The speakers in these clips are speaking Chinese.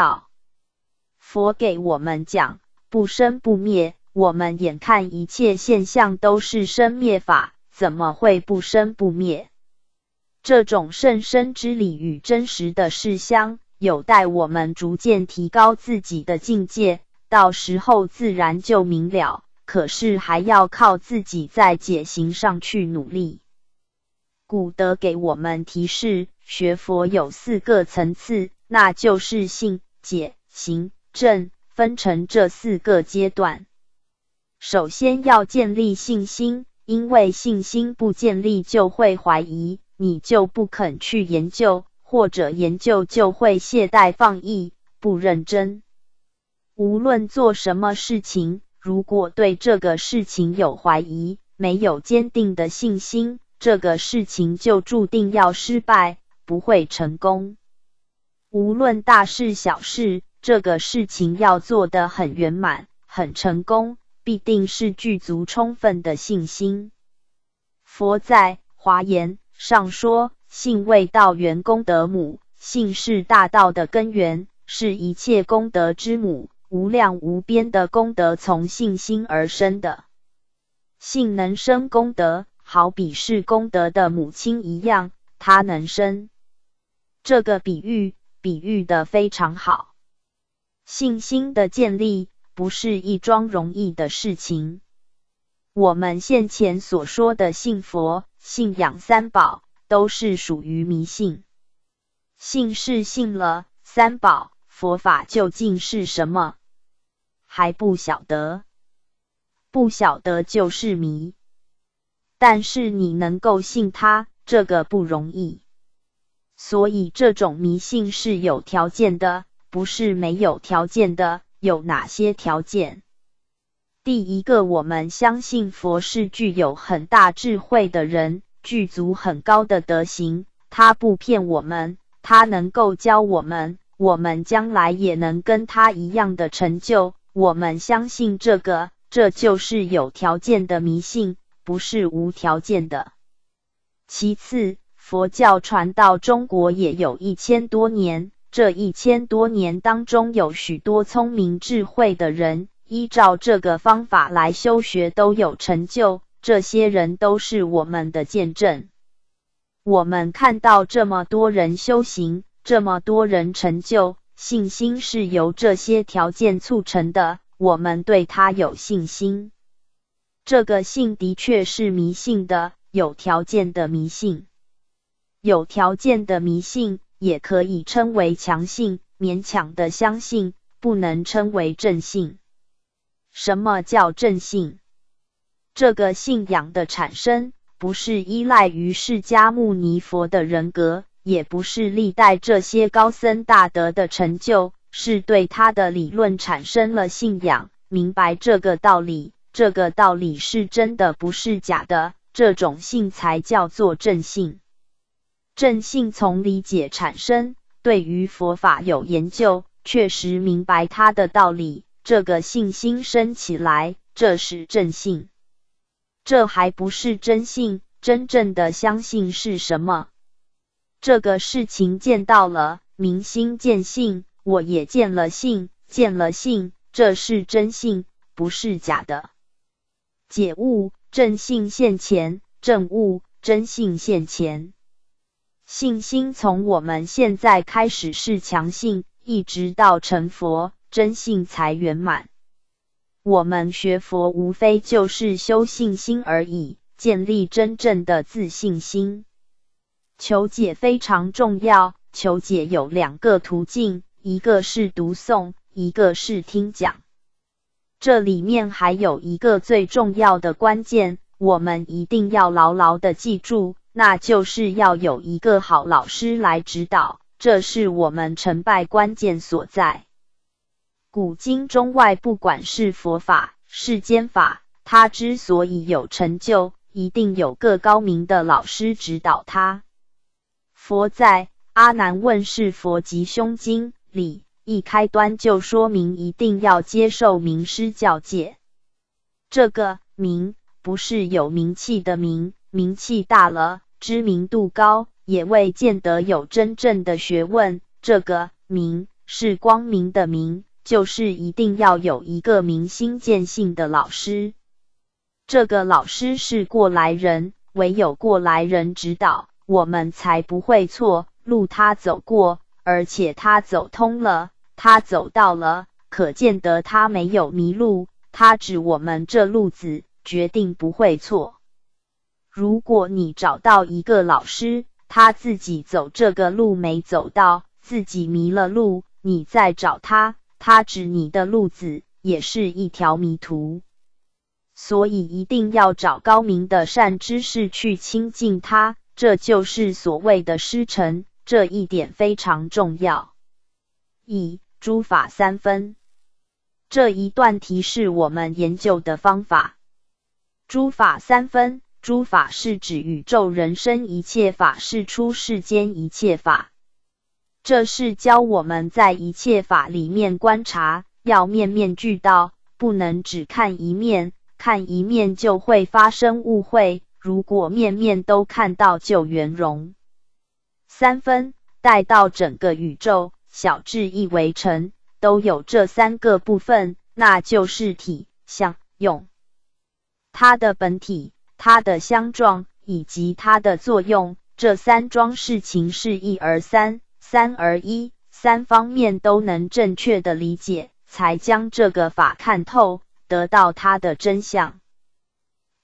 道。佛给我们讲不生不灭，我们眼看一切现象都是生灭法，怎么会不生不灭？这种甚深之理与真实的事相，有待我们逐渐提高自己的境界，到时候自然就明了。可是还要靠自己在解行上去努力。古德给我们提示，学佛有四个层次，那就是信、解、行、正，分成这四个阶段。首先要建立信心，因为信心不建立就会怀疑，你就不肯去研究，或者研究就会懈怠放逸，不认真。无论做什么事情。如果对这个事情有怀疑，没有坚定的信心，这个事情就注定要失败，不会成功。无论大事小事，这个事情要做得很圆满、很成功，必定是具足充分的信心。佛在华严上说：“信为道源，功德母。信是大道的根源，是一切功德之母。”无量无边的功德从信心而生的，信能生功德，好比是功德的母亲一样，它能生。这个比喻比喻的非常好。信心的建立不是一桩容易的事情。我们先前所说的信佛、信仰三宝，都是属于迷信。信是信了，三宝佛法究竟是什么？还不晓得，不晓得就是迷。但是你能够信他，这个不容易。所以这种迷信是有条件的，不是没有条件的。有哪些条件？第一个，我们相信佛是具有很大智慧的人，具足很高的德行，他不骗我们，他能够教我们，我们将来也能跟他一样的成就。我们相信这个，这就是有条件的迷信，不是无条件的。其次，佛教传到中国也有一千多年，这一千多年当中，有许多聪明智慧的人，依照这个方法来修学，都有成就。这些人都是我们的见证。我们看到这么多人修行，这么多人成就。信心是由这些条件促成的，我们对他有信心。这个信的确是迷信的，有条件的迷信。有条件的迷信也可以称为强信，勉强的相信不能称为正信。什么叫正信？这个信仰的产生不是依赖于释迦牟尼佛的人格。也不是历代这些高僧大德的成就，是对他的理论产生了信仰，明白这个道理，这个道理是真的，不是假的，这种信才叫做正信。正信从理解产生，对于佛法有研究，确实明白他的道理，这个信心升起来，这是正信。这还不是真信，真正的相信是什么？这个事情见到了，明心见性，我也见了性，见了性，这是真性，不是假的。解悟正性现前，正悟真性现前。信心从我们现在开始是强性，一直到成佛，真性才圆满。我们学佛无非就是修信心而已，建立真正的自信心。求解非常重要，求解有两个途径，一个是读诵，一个是听讲。这里面还有一个最重要的关键，我们一定要牢牢的记住，那就是要有一个好老师来指导，这是我们成败关键所在。古今中外，不管是佛法、世间法，他之所以有成就，一定有个高明的老师指导他。佛在《阿难问世佛及胸经》里一开端就说明，一定要接受名师教戒。这个名不是有名气的名，名气大了，知名度高，也未见得有真正的学问。这个名是光明的明，就是一定要有一个明心见性的老师。这个老师是过来人，唯有过来人指导，我们才不会错。路他走过，而且他走通了，他走到了，可见得他没有迷路。他指我们这路子，决定不会错。如果你找到一个老师，他自己走这个路没走到，自己迷了路，你再找他，他指你的路子也是一条迷途。所以一定要找高明的善知识去亲近他，这就是所谓的师承，这一点非常重要。一诸法三分，这一段提示我们研究的方法。诸法三分，诸法是指宇宙人生一切法，是出世间一切法。这是教我们在一切法里面观察，要面面俱到，不能只看一面。看一面就会发生误会，如果面面都看到就圆融。三分带到整个宇宙，小至一微尘，都有这三个部分，那就是体、相、用。它的本体、它的相状以及它的作用，这三桩事情是一而三，三而一，三方面都能正确的理解，才将这个法看透。得到它的真相。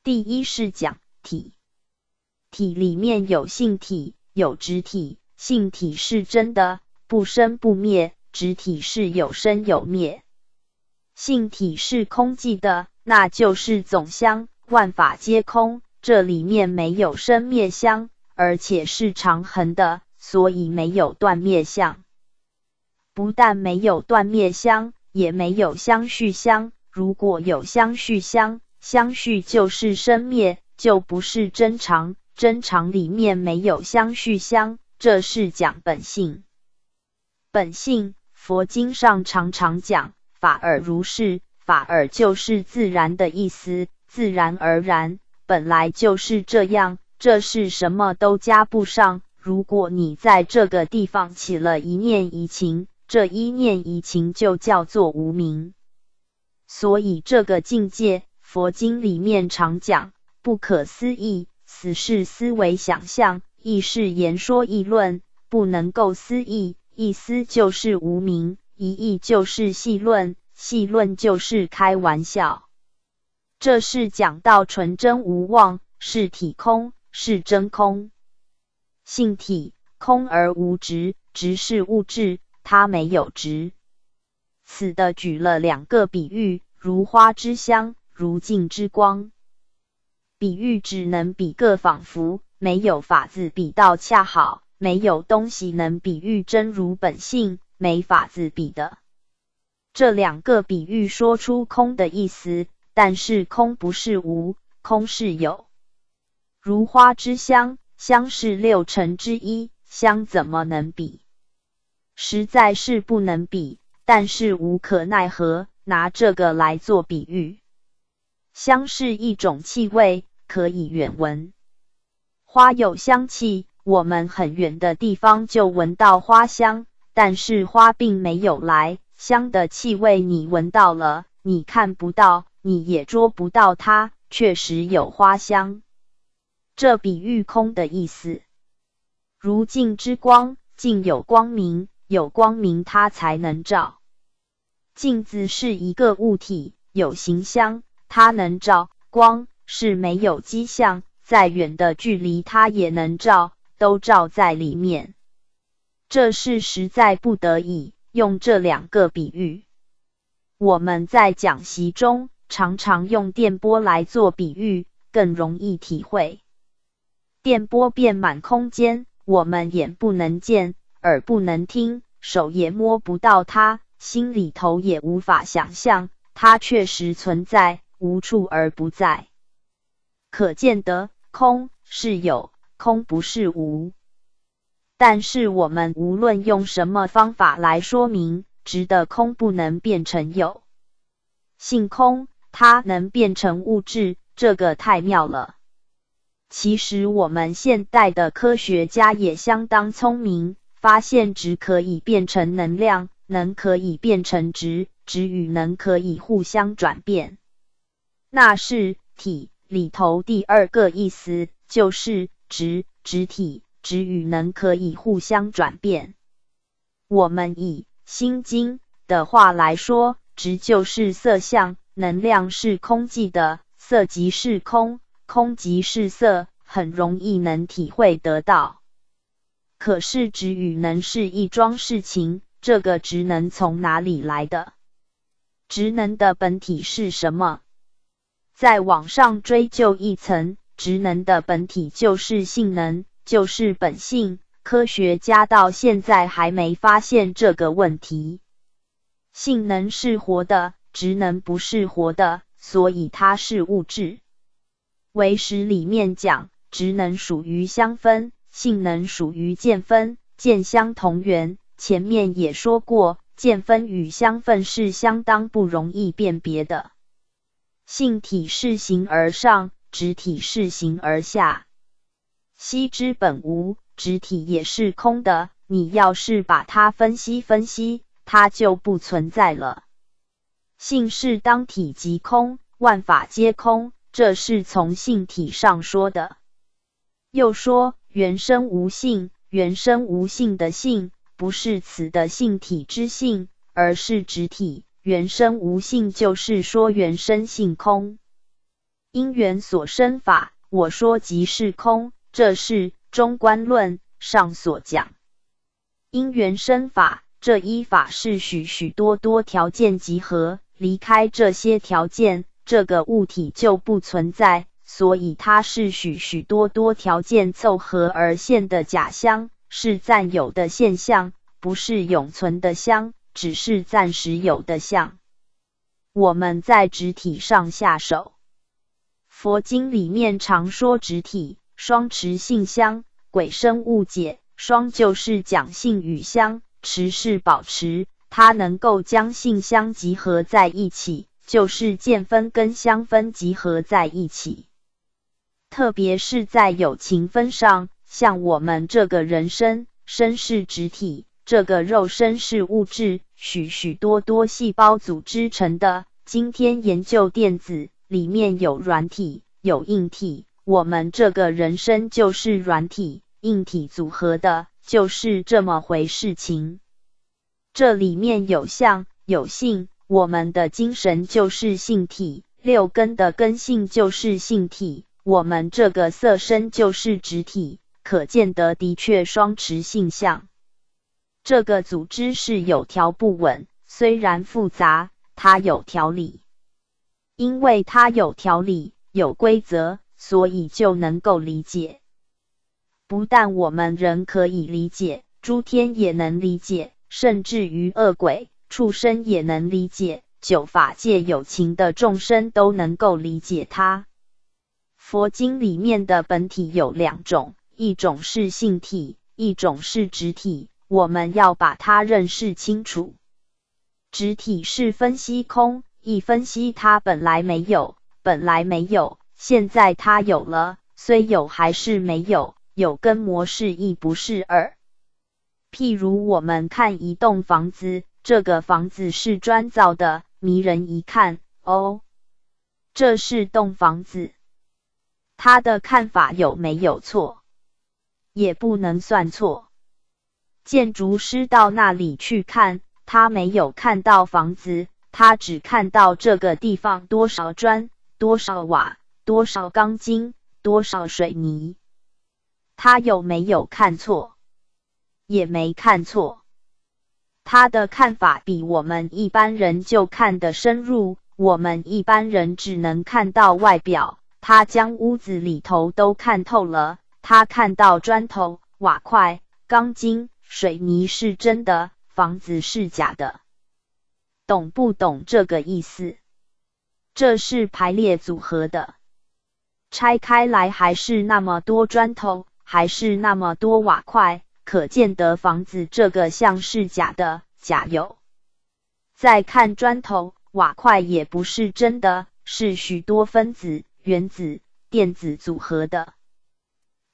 第一是讲体，体里面有性体，有质体。性体是真的，不生不灭；质体是有生有灭。性体是空寂的，那就是总相，万法皆空。这里面没有生灭相，而且是长恒的，所以没有断灭相。不但没有断灭相，也没有相续相。如果有相续相，相续就是生灭，就不是真常。真常里面没有相续相，这是讲本性。本性，佛经上常常讲法尔如是，法尔就是自然的意思，自然而然，本来就是这样。这是什么都加不上。如果你在这个地方起了一念一情，这一念一情就叫做无名。所以这个境界，佛经里面常讲不可思议，死是思维想象，意是言说议论，不能够思议。意思就是无名，一意就是戏论，戏论就是开玩笑。这是讲到纯真无妄，是体空，是真空。性体空而无执，执是物质，它没有执。此的举了两个比喻，如花之香，如镜之光。比喻只能比个仿佛，没有法子比到恰好，没有东西能比喻真如本性，没法子比的。这两个比喻说出空的意思，但是空不是无，空是有。如花之香，香是六尘之一，香怎么能比？实在是不能比。但是无可奈何，拿这个来做比喻。香是一种气味，可以远闻。花有香气，我们很远的地方就闻到花香，但是花并没有来。香的气味你闻到了，你看不到，你也捉不到它，确实有花香。这比喻空的意思。如镜之光，镜有光明，有光明它才能照。镜子是一个物体，有形相，它能照光，是没有迹象，再远的距离它也能照，都照在里面。这是实在不得已用这两个比喻。我们在讲习中常常用电波来做比喻，更容易体会。电波遍满空间，我们眼不能见，耳不能听，手也摸不到它。心里头也无法想象，它确实存在，无处而不在。可见得空是有，空不是无。但是我们无论用什么方法来说明，值得空不能变成有。性空，它能变成物质，这个太妙了。其实我们现代的科学家也相当聪明，发现值可以变成能量。能可以变成质，质与能可以互相转变。那是体里头第二个意思，就是质质体质与能可以互相转变。我们以《心经》的话来说，质就是色相，能量是空寂的，色即是空，空即是色，很容易能体会得到。可是质与能是一桩事情，这个职能从哪里来的？职能的本体是什么？再往上追究一层，职能的本体就是性能，就是本性。科学家到现在还没发现这个问题。性能是活的，职能不是活的，所以它是物质。唯识里面讲，职能属于相分。性能属于见分，见相同源。前面也说过，见分与相分是相当不容易辨别的。性体是形而上，直体是形而下。析之本无，直体也是空的。你要是把它分析分析，它就不存在了。性是当体即空，万法皆空，这是从性体上说的。又说。原生无性，原生无性的性不是此的性体之性，而是指体。原生无性就是说原生性空，因缘所生法，我说即是空。这是中观论上所讲。因缘生法，这一法是许许多多条件集合，离开这些条件，这个物体就不存在。所以它是许许多多条件凑合而现的假象，是暂有的现象，不是永存的相，只是暂时有的相。我们在直体上下手。佛经里面常说直体双持性相，鬼生误解。双就是讲性与相，持是保持，它能够将性相集合在一起，就是见分跟相分集合在一起。特别是在有情分上，像我们这个人身，身是直体，这个肉身是物质，许许多多细胞组织成的。今天研究电子，里面有软体，有硬体。我们这个人身就是软体、硬体组合的，就是这么回事情。这里面有相，有性，我们的精神就是性体，六根的根性就是性体。我们这个色身就是直体，可见得的确双持性相。这个组织是有条不紊，虽然复杂，它有条理。因为它有条理、有规则，所以就能够理解。不但我们人可以理解，诸天也能理解，甚至于恶鬼、畜生也能理解，九法界有情的众生都能够理解它。佛经里面的本体有两种，一种是性体，一种是直体。我们要把它认识清楚。直体是分析空，一分析它本来没有，本来没有，现在它有了，虽有还是没有，有跟模式亦不是二。譬如我们看一栋房子，这个房子是砖造的，迷人一看，哦，这是栋房子。他的看法有没有错？也不能算错。建筑师到那里去看，他没有看到房子，他只看到这个地方多少砖、多少瓦、多少钢筋、多少水泥。他有没有看错？也没看错。他的看法比我们一般人就看得深入。我们一般人只能看到外表。他将屋子里头都看透了，他看到砖头、瓦块、钢筋、水泥是真的，房子是假的。懂不懂这个意思？这是排列组合的，拆开来还是那么多砖头，还是那么多瓦块，可见得房子这个像是假的，假有。再看砖头、瓦块也不是真的，是许多分子。原子、电子组合的，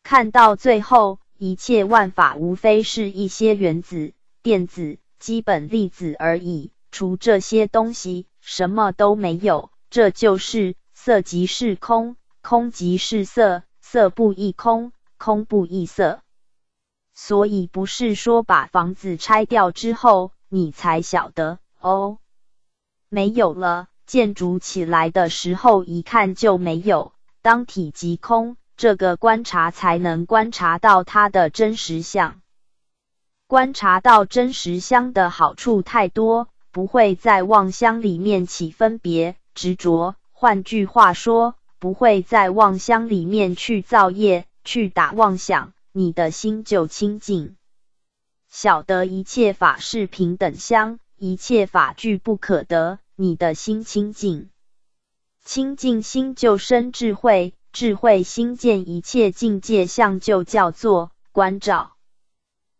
看到最后，一切万法无非是一些原子、电子基本粒子而已。除这些东西，什么都没有。这就是色即是空，空即是色，色不异空，空不异色。所以不是说把房子拆掉之后，你才晓得哦，没有了。建筑起来的时候一看就没有，当体即空，这个观察才能观察到它的真实相。观察到真实相的好处太多。不会在妄想里面起分别执着，换句话说，不会在妄想里面去造业，去打妄想，你的心就清净。晓得一切法是平等相，一切法具不可得，你的心清净，清净心就生智慧，智慧心见一切境界相，就叫做观照。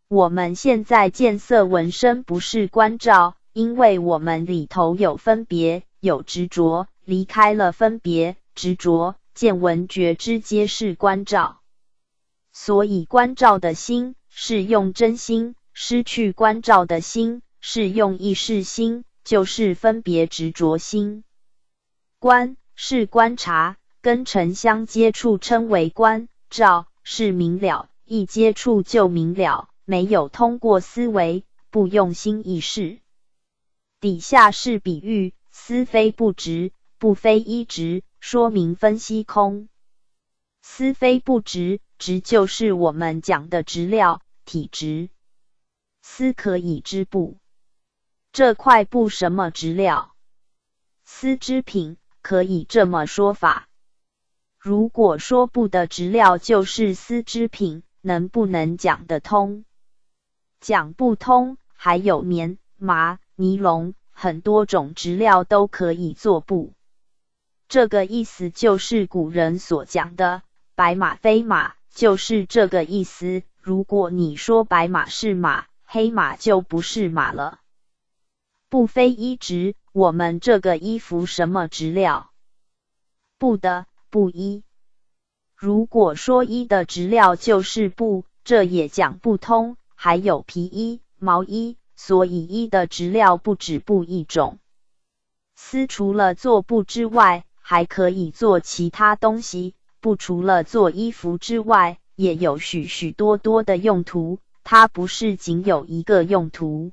我们现在见色闻声，不是观照。因为我们里头有分别，有执着，离开了分别执着，见闻觉知皆是关照。所以关照的心是用真心，失去关照的心是用意识心，就是分别执着心。观是观察，跟尘相接触称为观照，是明了，一接触就明了，没有通过思维，不用心意识。底下是比喻，思非不直，不非一直，说明分析空。思非不直，直就是我们讲的直料体直。丝可以织布？这块布什么直料？丝织品，可以这么说法。如果说布的直料就是丝织品，能不能讲得通？讲不通。还有棉麻。尼龙很多种质料都可以做布，这个意思就是古人所讲的“白马非马”，就是这个意思。如果你说白马是马，黑马就不是马了。布非一直，我们这个衣服什么质料？布的布衣。如果说衣的质料就是布，这也讲不通。还有皮衣、毛衣。所以衣的质料不止布一种，丝除了做布之外，还可以做其他东西。不除了做衣服之外，也有许许多多的用途。它不是仅有一个用途。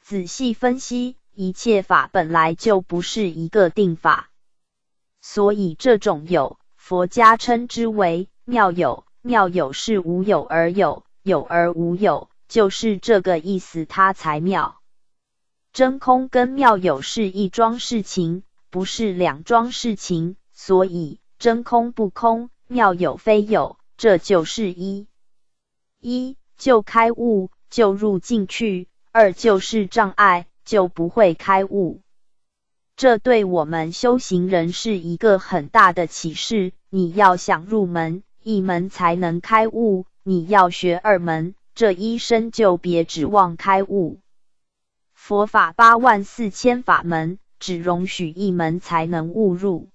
仔细分析，一切法本来就不是一个定法，所以这种有，佛家称之为妙有。妙有是无有而有，有而无有。就是这个意思，它才妙。真空跟妙有是一桩事情，不是两桩事情。所以真空不空，妙有非有，这就是一。一就开悟，就入进去；二就是障碍，就不会开悟。这对我们修行人是一个很大的启示。你要想入门，一门才能开悟；你要学二门。这一生就别指望开悟。佛法八万四千法门，只容许一门才能悟入。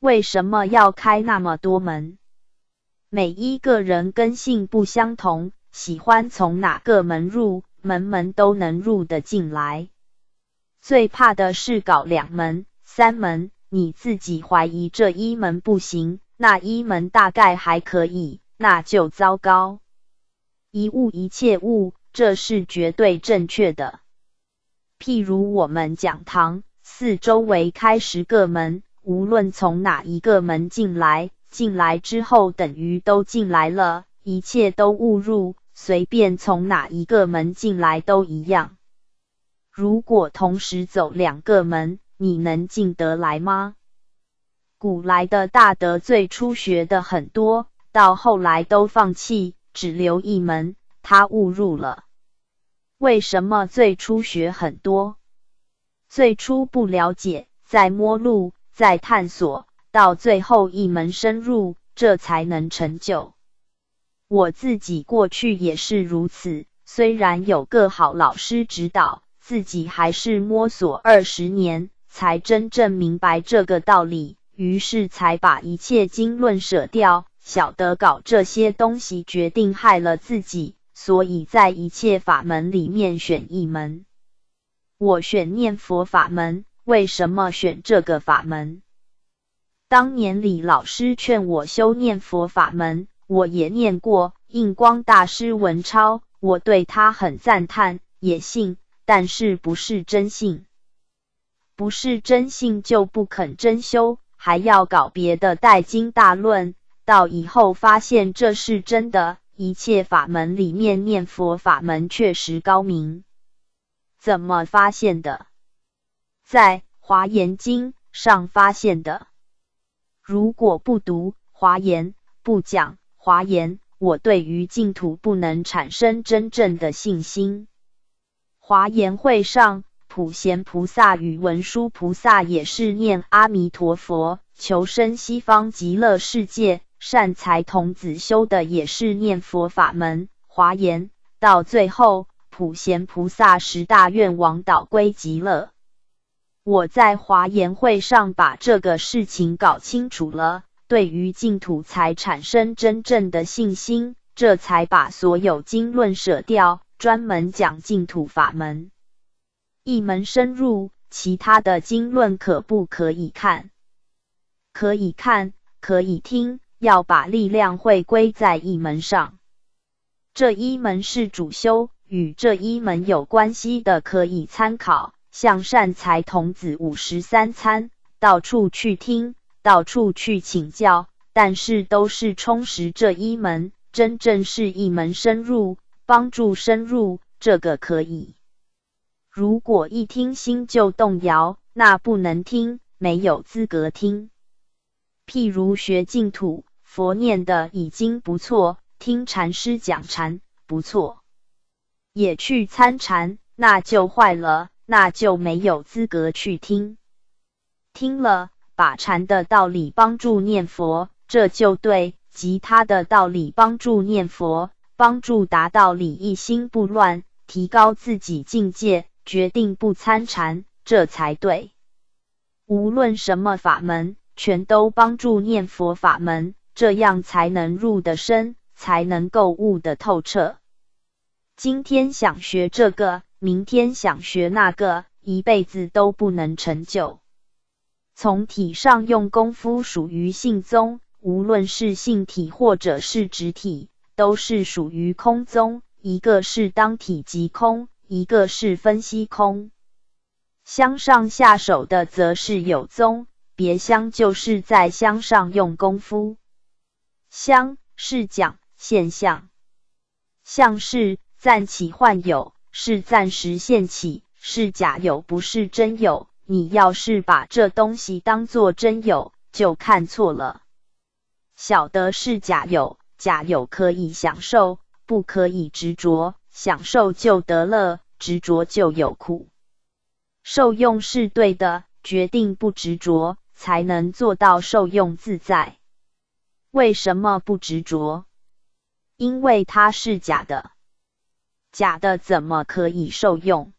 为什么要开那么多门？每一个人根性不相同，喜欢从哪个门入，门门都能入得进来。最怕的是搞两门、三门，你自己怀疑这一门不行，那一门大概还可以，那就糟糕。一物一切物，这是绝对正确的。譬如我们讲堂四周围开十个门，无论从哪一个门进来，进来之后等于都进来了，一切都误入，随便从哪一个门进来都一样。如果同时走两个门，你能进得来吗？古来的大德最初学的很多，到后来都放弃。只留一门，他误入了。为什么最初学很多？最初不了解，在摸路，在探索，到最后一门深入，这才能成就。我自己过去也是如此，虽然有个好老师指导，自己还是摸索二十年，才真正明白这个道理，于是才把一切经论舍掉。晓得搞这些东西，决定害了自己，所以在一切法门里面选一门。我选念佛法门，为什么选这个法门？当年李老师劝我修念佛法门，我也念过印光大师文钞，我对他很赞叹，也信，但是不是真信，不是真信就不肯真修，还要搞别的代经大论。到以后发现这是真的，一切法门里面念佛法门确实高明。怎么发现的？在《华严经》上发现的。如果不读《华严》，不讲《华严》，我对于净土不能产生真正的信心。华严会上，普贤菩萨与文殊菩萨也是念阿弥陀佛，求生西方极乐世界。善财童子修的也是念佛法门。华严到最后。普贤菩萨十大愿王导归极乐。我在华严会上把这个事情搞清楚了，对于净土才产生真正的信心，这才把所有经论舍掉，专门讲净土法门，一门深入。其他的经论可不可以看？可以看，可以听，要把力量会归在一门上。这一门是主修。与这一门有关系的可以参考，向善财童子五十三参，到处去听，到处去请教，但是都是充实这一门，真正是一门深入，帮助深入，这个可以。如果一听心就动摇，那不能听，没有资格听。譬如学净土，佛念的已经不错，听禅师讲禅不错。也去参禅，那就坏了，那就没有资格去听。听了，把禅的道理帮助念佛，这就对；其他的道理帮助念佛，帮助达到理一心不乱，提高自己境界，决定不参禅，这才对。无论什么法门，全都帮助念佛法门，这样才能入得深，才能够悟得透彻。今天想学这个，明天想学那个，一辈子都不能成就。从体上用功夫属于性宗，无论是性体或者是直体，都是属于空宗。一个是当体即空，一个是分析空。相上下手的则是有宗，别相就是在相上用功夫。相是讲现象，相是。暂起幻有是暂时现起，是假有，不是真有。你要是把这东西当做真有，就看错了。晓得是假有，假有可以享受，不可以执着。享受就得乐，执着就有苦。受用是对的，决定不执着，才能做到受用自在。为什么不执着？因为它是假的。假的怎么可以受用？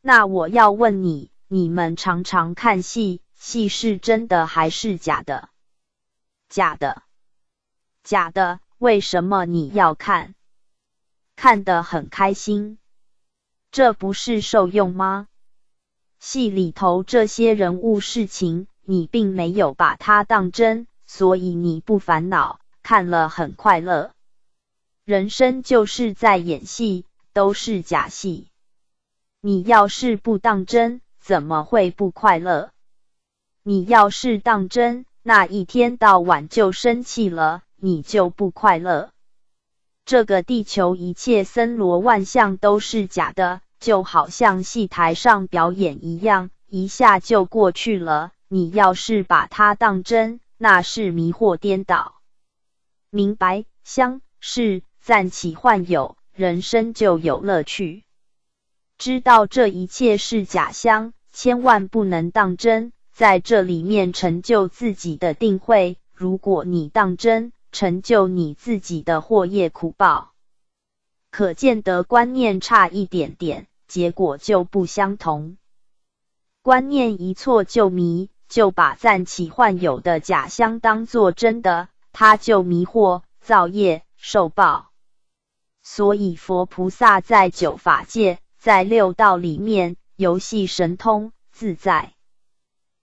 那我要问你，你们常常看戏，戏是真的还是假的？假的，假的。为什么你要看？看得很开心，这不是受用吗？戏里头这些人物事情，你并没有把它当真，所以你不烦恼，看了很快乐。人生就是在演戏，都是假戏。你要是不当真，怎么会不快乐？你要是当真，那一天到晚就生气了，你就不快乐。这个地球一切森罗万象都是假的，就好像戏台上表演一样，一下就过去了。你要是把它当真，那是迷惑颠倒。明白？相是。暂起幻有，人生就有乐趣。知道这一切是假象，千万不能当真，在这里面成就自己的定慧。如果你当真，成就你自己的祸业苦报。可见得观念差一点点，结果就不相同。观念一错就迷，就把暂起幻有的假象当做真的，他就迷惑造业受报。所以佛菩萨在九法界，在六道里面游戏神通自在，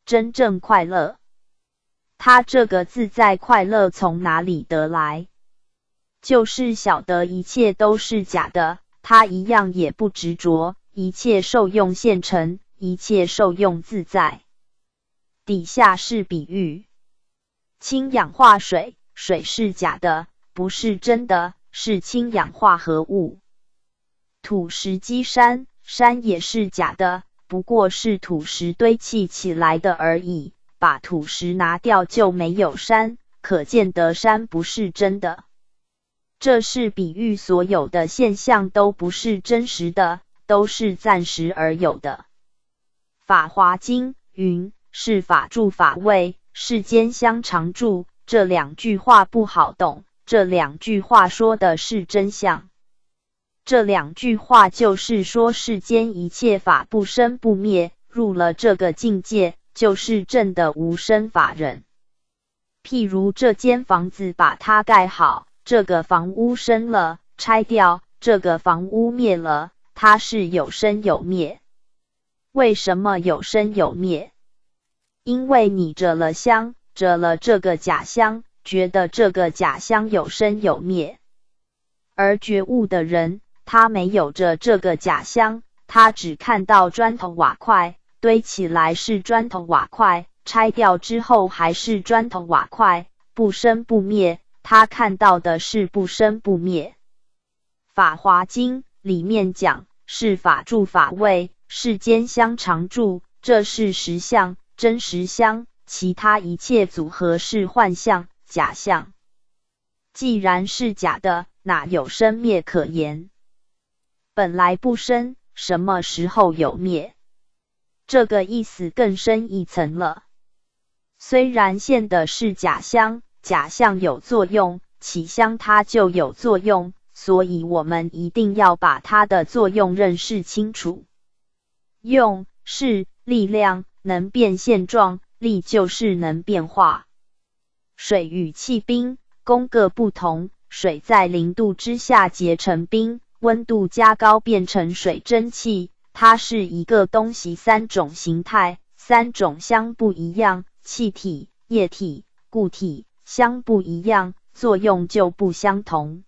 真正快乐。他这个自在快乐从哪里得来？就是晓得一切都是假的，他一样也不执着，一切受用现成，一切受用自在。底下是比喻：氢氧化水，水是假的，不是真的。是氢氧化合物，土石积山，山也是假的，不过是土石堆砌起来的而已。把土石拿掉就没有山，可见得山不是真的。这是比喻，所有的现象都不是真实的，都是暂时而有的。法华经云：“是法住法位，世间相常住。”这两句话不好懂。这两句话说的是真相。这两句话就是说，世间一切法不生不灭，入了这个境界，就是正的无生法忍。譬如这间房子，把它盖好，这个房屋生了，拆掉，这个房屋灭了，它是有生有灭。为什么有生有灭？因为你折了香，折了这个假香。觉得这个假香有生有灭，而觉悟的人，他没有着这个假香，他只看到砖头瓦块堆起来是砖头瓦块，拆掉之后还是砖头瓦块，不生不灭。他看到的是不生不灭。法华经里面讲是法住法位，世间相常住，这是实相真实相，其他一切组合是幻象。假象，既然是假的，哪有生灭可言？本来不生，什么时候有灭？这个意思更深一层了。虽然现的是假象，假象有作用，起相它就有作用，所以我们一定要把它的作用认识清楚。用是力量，能变现状，力就是能变化。水与气冰功各不同，水在零度之下结成冰，温度加高变成水蒸气。它是一个东西，三种形态，三种相不一样。气体、液体、固体相不一样，作用就不相同。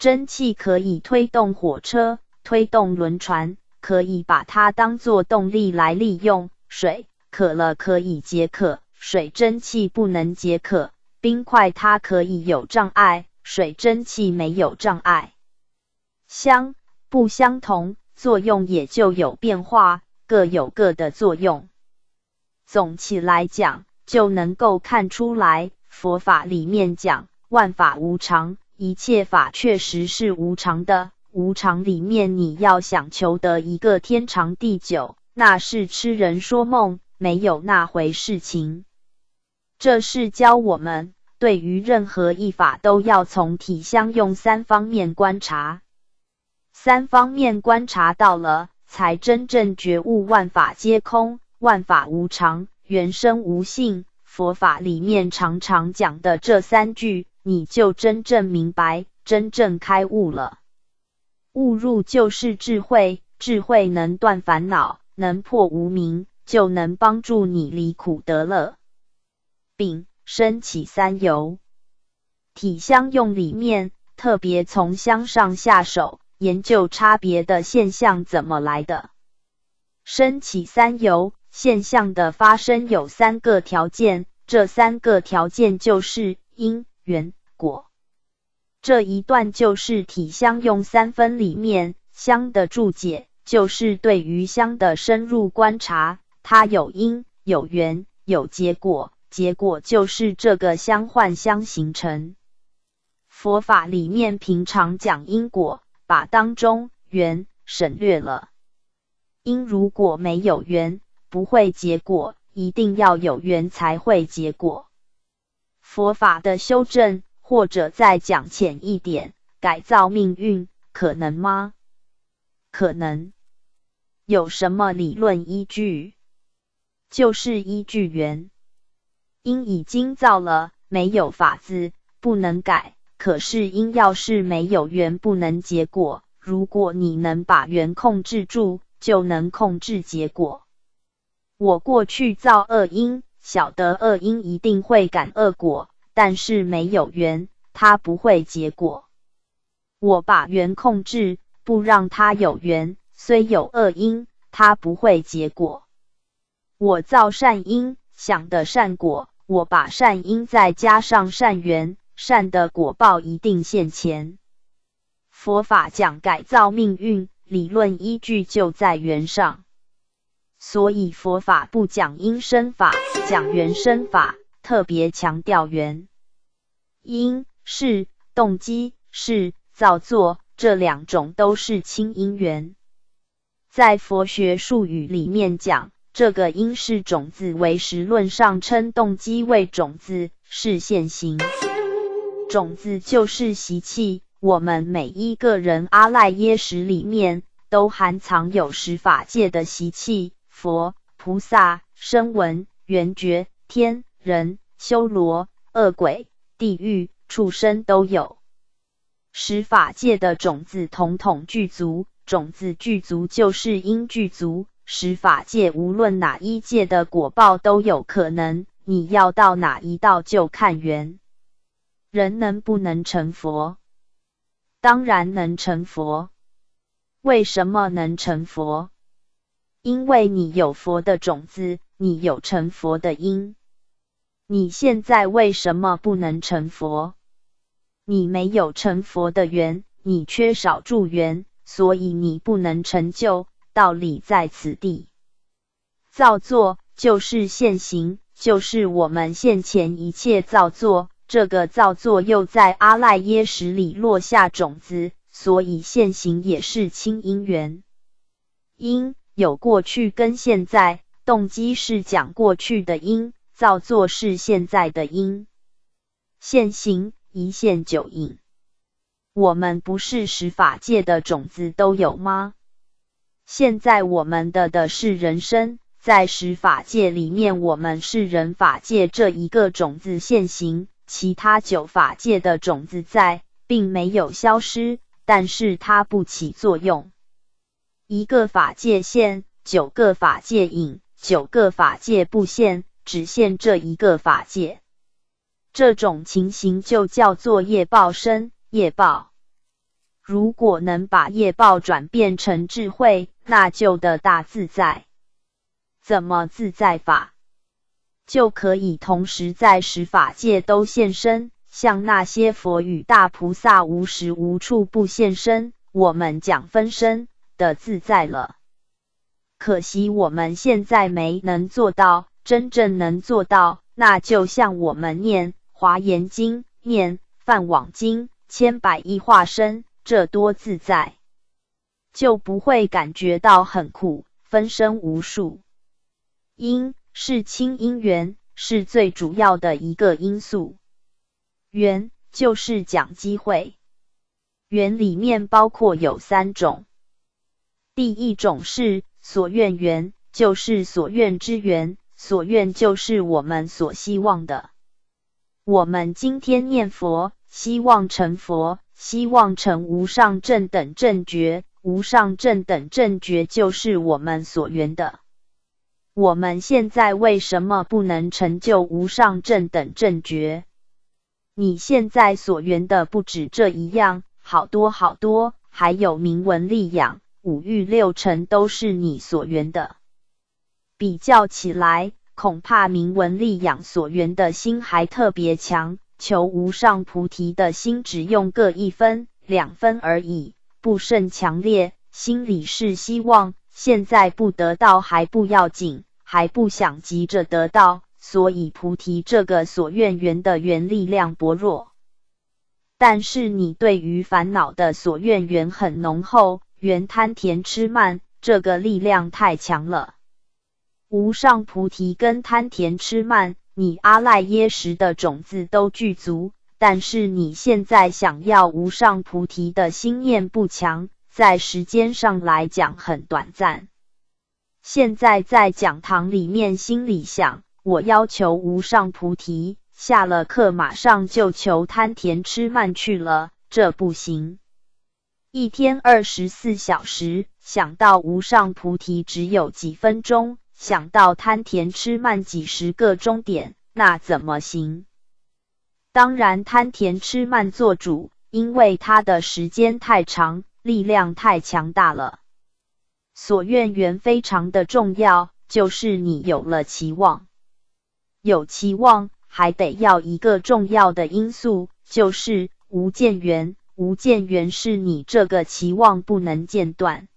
蒸汽可以推动火车，推动轮船，可以把它当做动力来利用。水渴了可以解渴。水蒸气不能解渴，冰块它可以有障碍，水蒸气没有障碍。相不相同，作用也就有变化，各有各的作用。总起来讲，就能够看出来，佛法里面讲万法无常，一切法确实是无常的。无常里面，你要想求得一个天长地久，那是痴人说梦，没有那回事情。这是教我们，对于任何一法都要从体相用三方面观察，三方面观察到了，才真正觉悟万法皆空，万法无常，原生无性。佛法里面常常讲的这三句，你就真正明白，真正开悟了。悟入就是智慧，智慧能断烦恼，能破无明，就能帮助你离苦得乐。并升起三由，体相用里面特别从相上下手研究差别的现象怎么来的。升起三由现象的发生有三个条件，这三个条件就是因缘果。这一段就是体相用三分里面相的注解，就是对于相的深入观察，它有因有缘有结果。结果就是这个相幻相形成。佛法里面平常讲因果，把当中缘省略了。因如果没有缘，不会结果；一定要有缘才会结果。佛法的修正，或者再讲浅一点，改造命运，可能吗？可能。有什么理论依据？就是依据缘。因已经造了，没有法子，不能改，可是因要是没有缘，不能结果。如果你能把缘控制住，就能控制结果。我过去造恶因，晓得恶因一定会感恶果，但是没有缘，它不会结果。我把缘控制，不让它有缘，虽有恶因，它不会结果。我造善因，想的善果。我把善因再加上善缘，善的果报一定现前。佛法讲改造命运，理论依据就在缘上，所以佛法不讲因生法，讲缘生法，特别强调缘。因是动机，是造作，这两种都是亲因缘。在佛学术语里面讲。这个因是种子，为实论上称动机为种子，是现行。种子就是习气。我们每一个人阿赖耶识里面都含藏有十法界的习气，佛、菩萨、声闻、缘觉、天人、修罗、恶鬼、地狱、畜生都有。十法界的种子统统具足，种子具足就是因具足。十法界无论哪一界的果报都有可能，你要到哪一道就看缘。人能不能成佛？当然能成佛。为什么能成佛？因为你有佛的种子，你有成佛的因。你现在为什么不能成佛？你没有成佛的缘，你缺少助缘，所以你不能成就。道理在此地，造作就是现行，就是我们现前一切造作。这个造作又在阿赖耶识里落下种子，所以现行也是亲因缘。因有过去跟现在，动机是讲过去的因，造作是现在的因。现行一现九因，我们不是十法界的种子都有吗？现在我们的的是人生，在十法界里面，我们是人法界这一个种子现行，其他九法界的种子在，并没有消失，但是它不起作用。一个法界现，九个法界隐，九个法界不现，只现这一个法界。这种情形就叫做业报生，业报。如果能把业报转变成智慧。那就的大自在，怎么自在法？就可以同时在十法界都现身，像那些佛与大菩萨无时无处不现身。我们讲分身的自在了，可惜我们现在没能做到。真正能做到，那就像我们念华严经、念梵网经，千百亿化身，这多自在。就不会感觉到很苦，分身无数。因是亲因缘，是最主要的一个因素。缘就是讲机会，缘里面包括有三种。第一种是所愿缘，就是所愿之缘。所愿就是我们所希望的。我们今天念佛，希望成佛，希望成无上正等正觉。无上正等正觉就是我们所缘的。我们现在为什么不能成就无上正等正觉？你现在所缘的不止这一样，好多好多，还有名闻利养、五欲六尘都是你所缘的。比较起来，恐怕名闻利养所缘的心还特别强，求无上菩提的心只用各一分、两分而已。不甚强烈，心里是希望，现在不得到还不要紧，还不想急着得到，所以菩提这个所愿缘的缘力量薄弱。但是你对于烦恼的所愿缘很浓厚，缘贪甜吃慢，这个力量太强了。无上菩提跟贪甜吃慢，你阿赖耶识的种子都具足。但是你现在想要无上菩提的心念不强，在时间上来讲很短暂。现在在讲堂里面心里想，我要求无上菩提，下了课马上就求贪甜吃慢去了，这不行。一天二十四小时，想到无上菩提只有几分钟，想到贪甜吃慢几十个钟点，那怎么行？当然，贪甜吃慢做主，因为它的时间太长，力量太强大了。所愿缘非常的重要，就是你有了期望，有期望还得要一个重要的因素，就是无间缘。无间缘是你这个期望不能间断。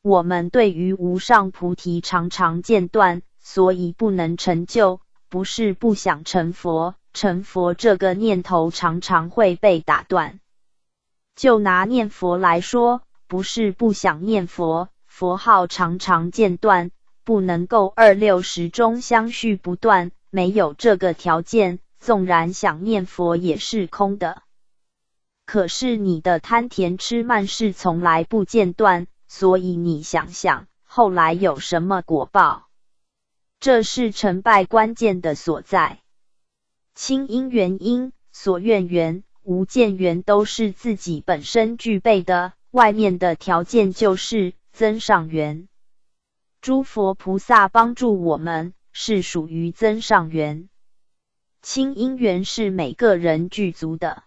我们对于无上菩提常常间断，所以不能成就。不是不想成佛，成佛这个念头常常会被打断。就拿念佛来说，不是不想念佛，佛号常常间断，不能够二六时中相续不断。没有这个条件，纵然想念佛也是空的。可是你的贪甜吃慢是从来不间断，所以你想想后来有什么果报？这是成败关键的所在。清因缘因、所愿缘、无见缘都是自己本身具备的，外面的条件就是增上缘。诸佛菩萨帮助我们是属于增上缘，清因缘是每个人具足的。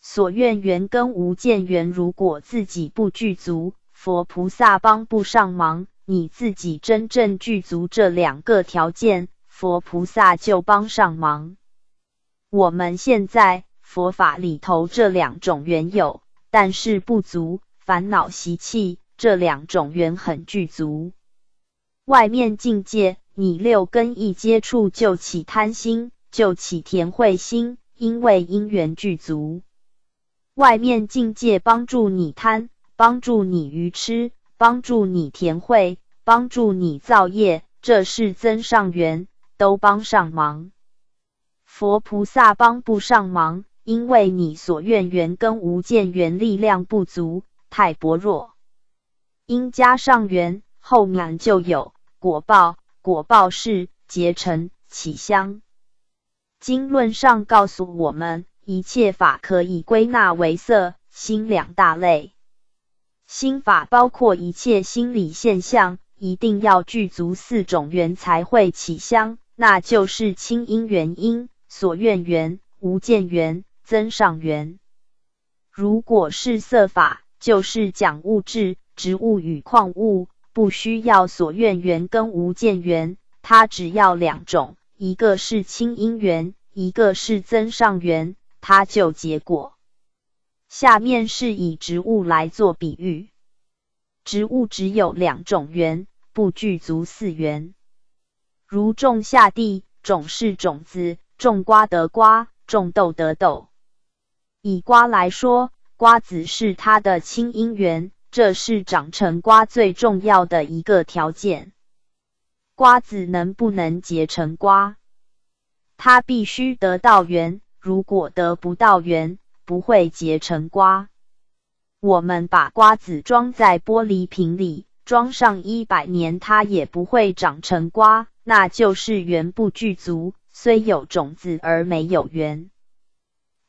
所愿缘跟无见缘，如果自己不具足，佛菩萨帮不上忙。你自己真正具足这两个条件，佛菩萨就帮上忙。我们现在佛法里头这两种缘有，但是不足，烦恼习气这两种缘很具足。外面境界，你六根一接触就起贪心，就起甜慧心，因为因缘具足。外面境界帮助你贪，帮助你愚痴，帮助你甜慧，帮助你造业，这是增上缘，都帮上忙。佛菩萨帮不上忙，因为你所愿缘跟无间缘力量不足，太薄弱。因加上缘，后面就有果报，果报是结成起香。经论上告诉我们。一切法可以归纳为色心两大类。心法包括一切心理现象，一定要具足四种缘才会起香，那就是清因缘因、所愿缘、无间缘、增上缘。如果是色法，就是讲物质、植物与矿物，不需要所愿缘跟无间缘，它只要两种，一个是清因缘，一个是增上缘。它就结果。下面是以植物来做比喻，植物只有两种缘，不具足四缘。如种下地，种是种子，种瓜得瓜，种豆得豆。以瓜来说，瓜子是它的清因缘，这是长成瓜最重要的一个条件。瓜子能不能结成瓜，它必须得到缘。如果得不到缘，不会结成瓜。我们把瓜子装在玻璃瓶里，装上一百年，它也不会长成瓜，那就是缘不具足，虽有种子而没有缘。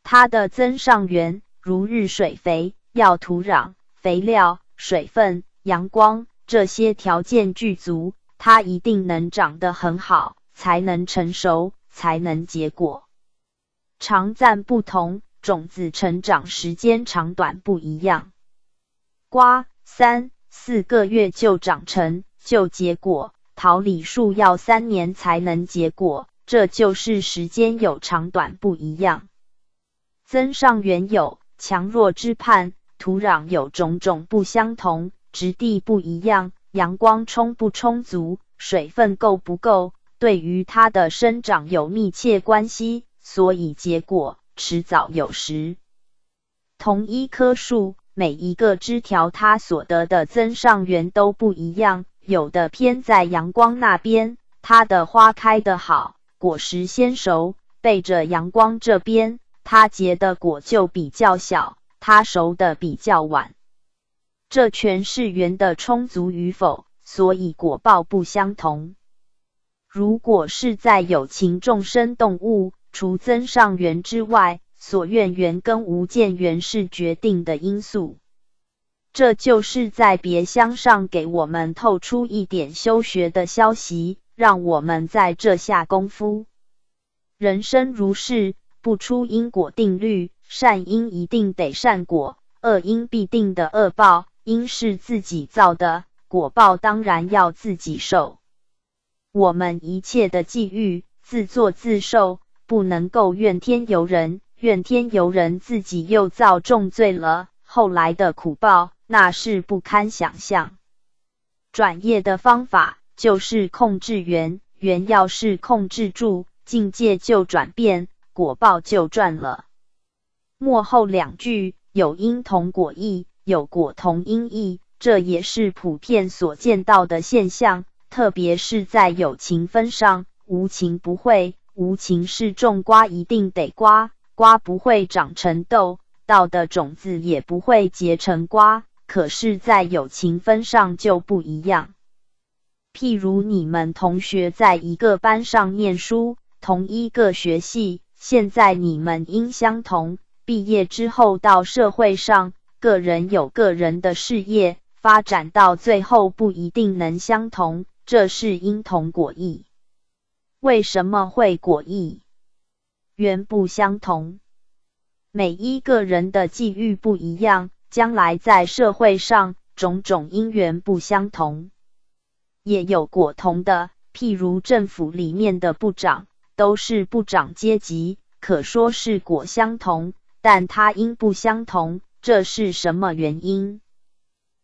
它的增上缘，如日水肥，要土壤、肥料、水分、阳光这些条件具足，它一定能长得很好，才能成熟，才能结果。长暂不同，种子成长时间长短不一样。瓜三四个月就长成就结果，桃李树要三年才能结果，这就是时间有长短不一样。增上缘有强弱之判，土壤有种种不相同，质地不一样，阳光充不充足，水分够不够，对于它的生长有密切关系。所以结果迟早有时。同一棵树，每一个枝条它所得的增上缘都不一样，有的偏在阳光那边，它的花开得好，果实先熟；背着阳光这边，它结的果就比较小，它熟的比较晚。这全是缘的充足与否，所以果报不相同。如果是在有情众生动物，除增上缘之外，所愿缘跟无见缘是决定的因素。这就是在别相上给我们透出一点修学的消息，让我们在这下功夫。人生如是，不出因果定律，善因一定得善果，恶因必定的恶报。因是自己造的，果报当然要自己受。我们一切的际遇，自作自受，不能够怨天尤人。怨天尤人，自己又造重罪了，后来的苦报那是不堪想象。转业的方法就是控制缘，缘要是控制住。境界就转变，果报就转了。末后两句有因同果异，有果同因异，这也是普遍所见到的现象。特别是在有情分上，无情不会，无情是种瓜一定得瓜，瓜不会长成豆，豆的种子也不会结成瓜。可是，在有情分上就不一样。譬如你们同学在一个班上念书。同一个学系，现在你们因相同，毕业之后到社会上，个人有个人的事业，发展到最后不一定能相同，这是因同果异。为什么会果异？缘不相同，每一个人的际遇不一样，将来在社会上种种因缘不相同，也有果同的，譬如政府里面的部长。都是部长阶级，可说是果相同，但他因不相同，这是什么原因？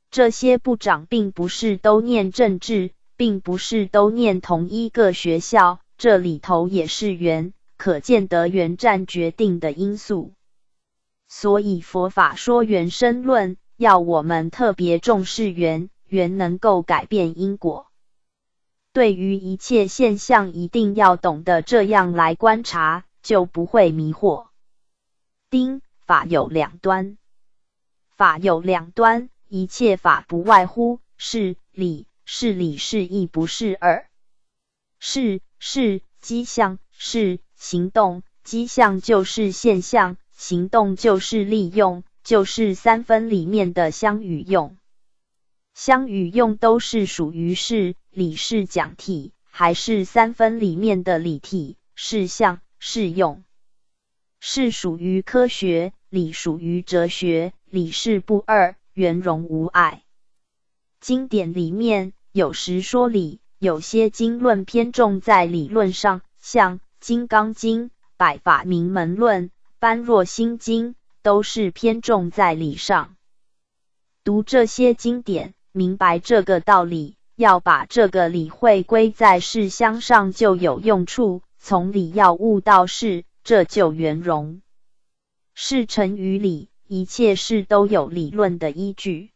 这些部长并不是都念政治，并不是都念同一个学校，这里头也是缘，可见得缘占决定的因素。所以佛法说缘生论，要我们特别重视缘，缘能够改变因果。对于一切现象，一定要懂得这样来观察，就不会迷惑。丁法有两端，法有两端，一切法不外乎是理，是理是义，不是二。是是迹象，是行动，迹象就是现象，行动就是利用，就是三分里面的相与用。相与用都是属于是理是讲体，还是三分里面的理体？是相是用，是属于科学，理属于哲学。理是不二，圆融无碍。经典里面有时说理，有些经论偏重在理论上，像《金刚经》《百法明门论》《般若心经》，都是偏重在理上。读这些经典。明白这个道理，要把这个理会归在事相上就有用处。从理要悟到事，这就圆融。事成于理，一切事都有理论的依据。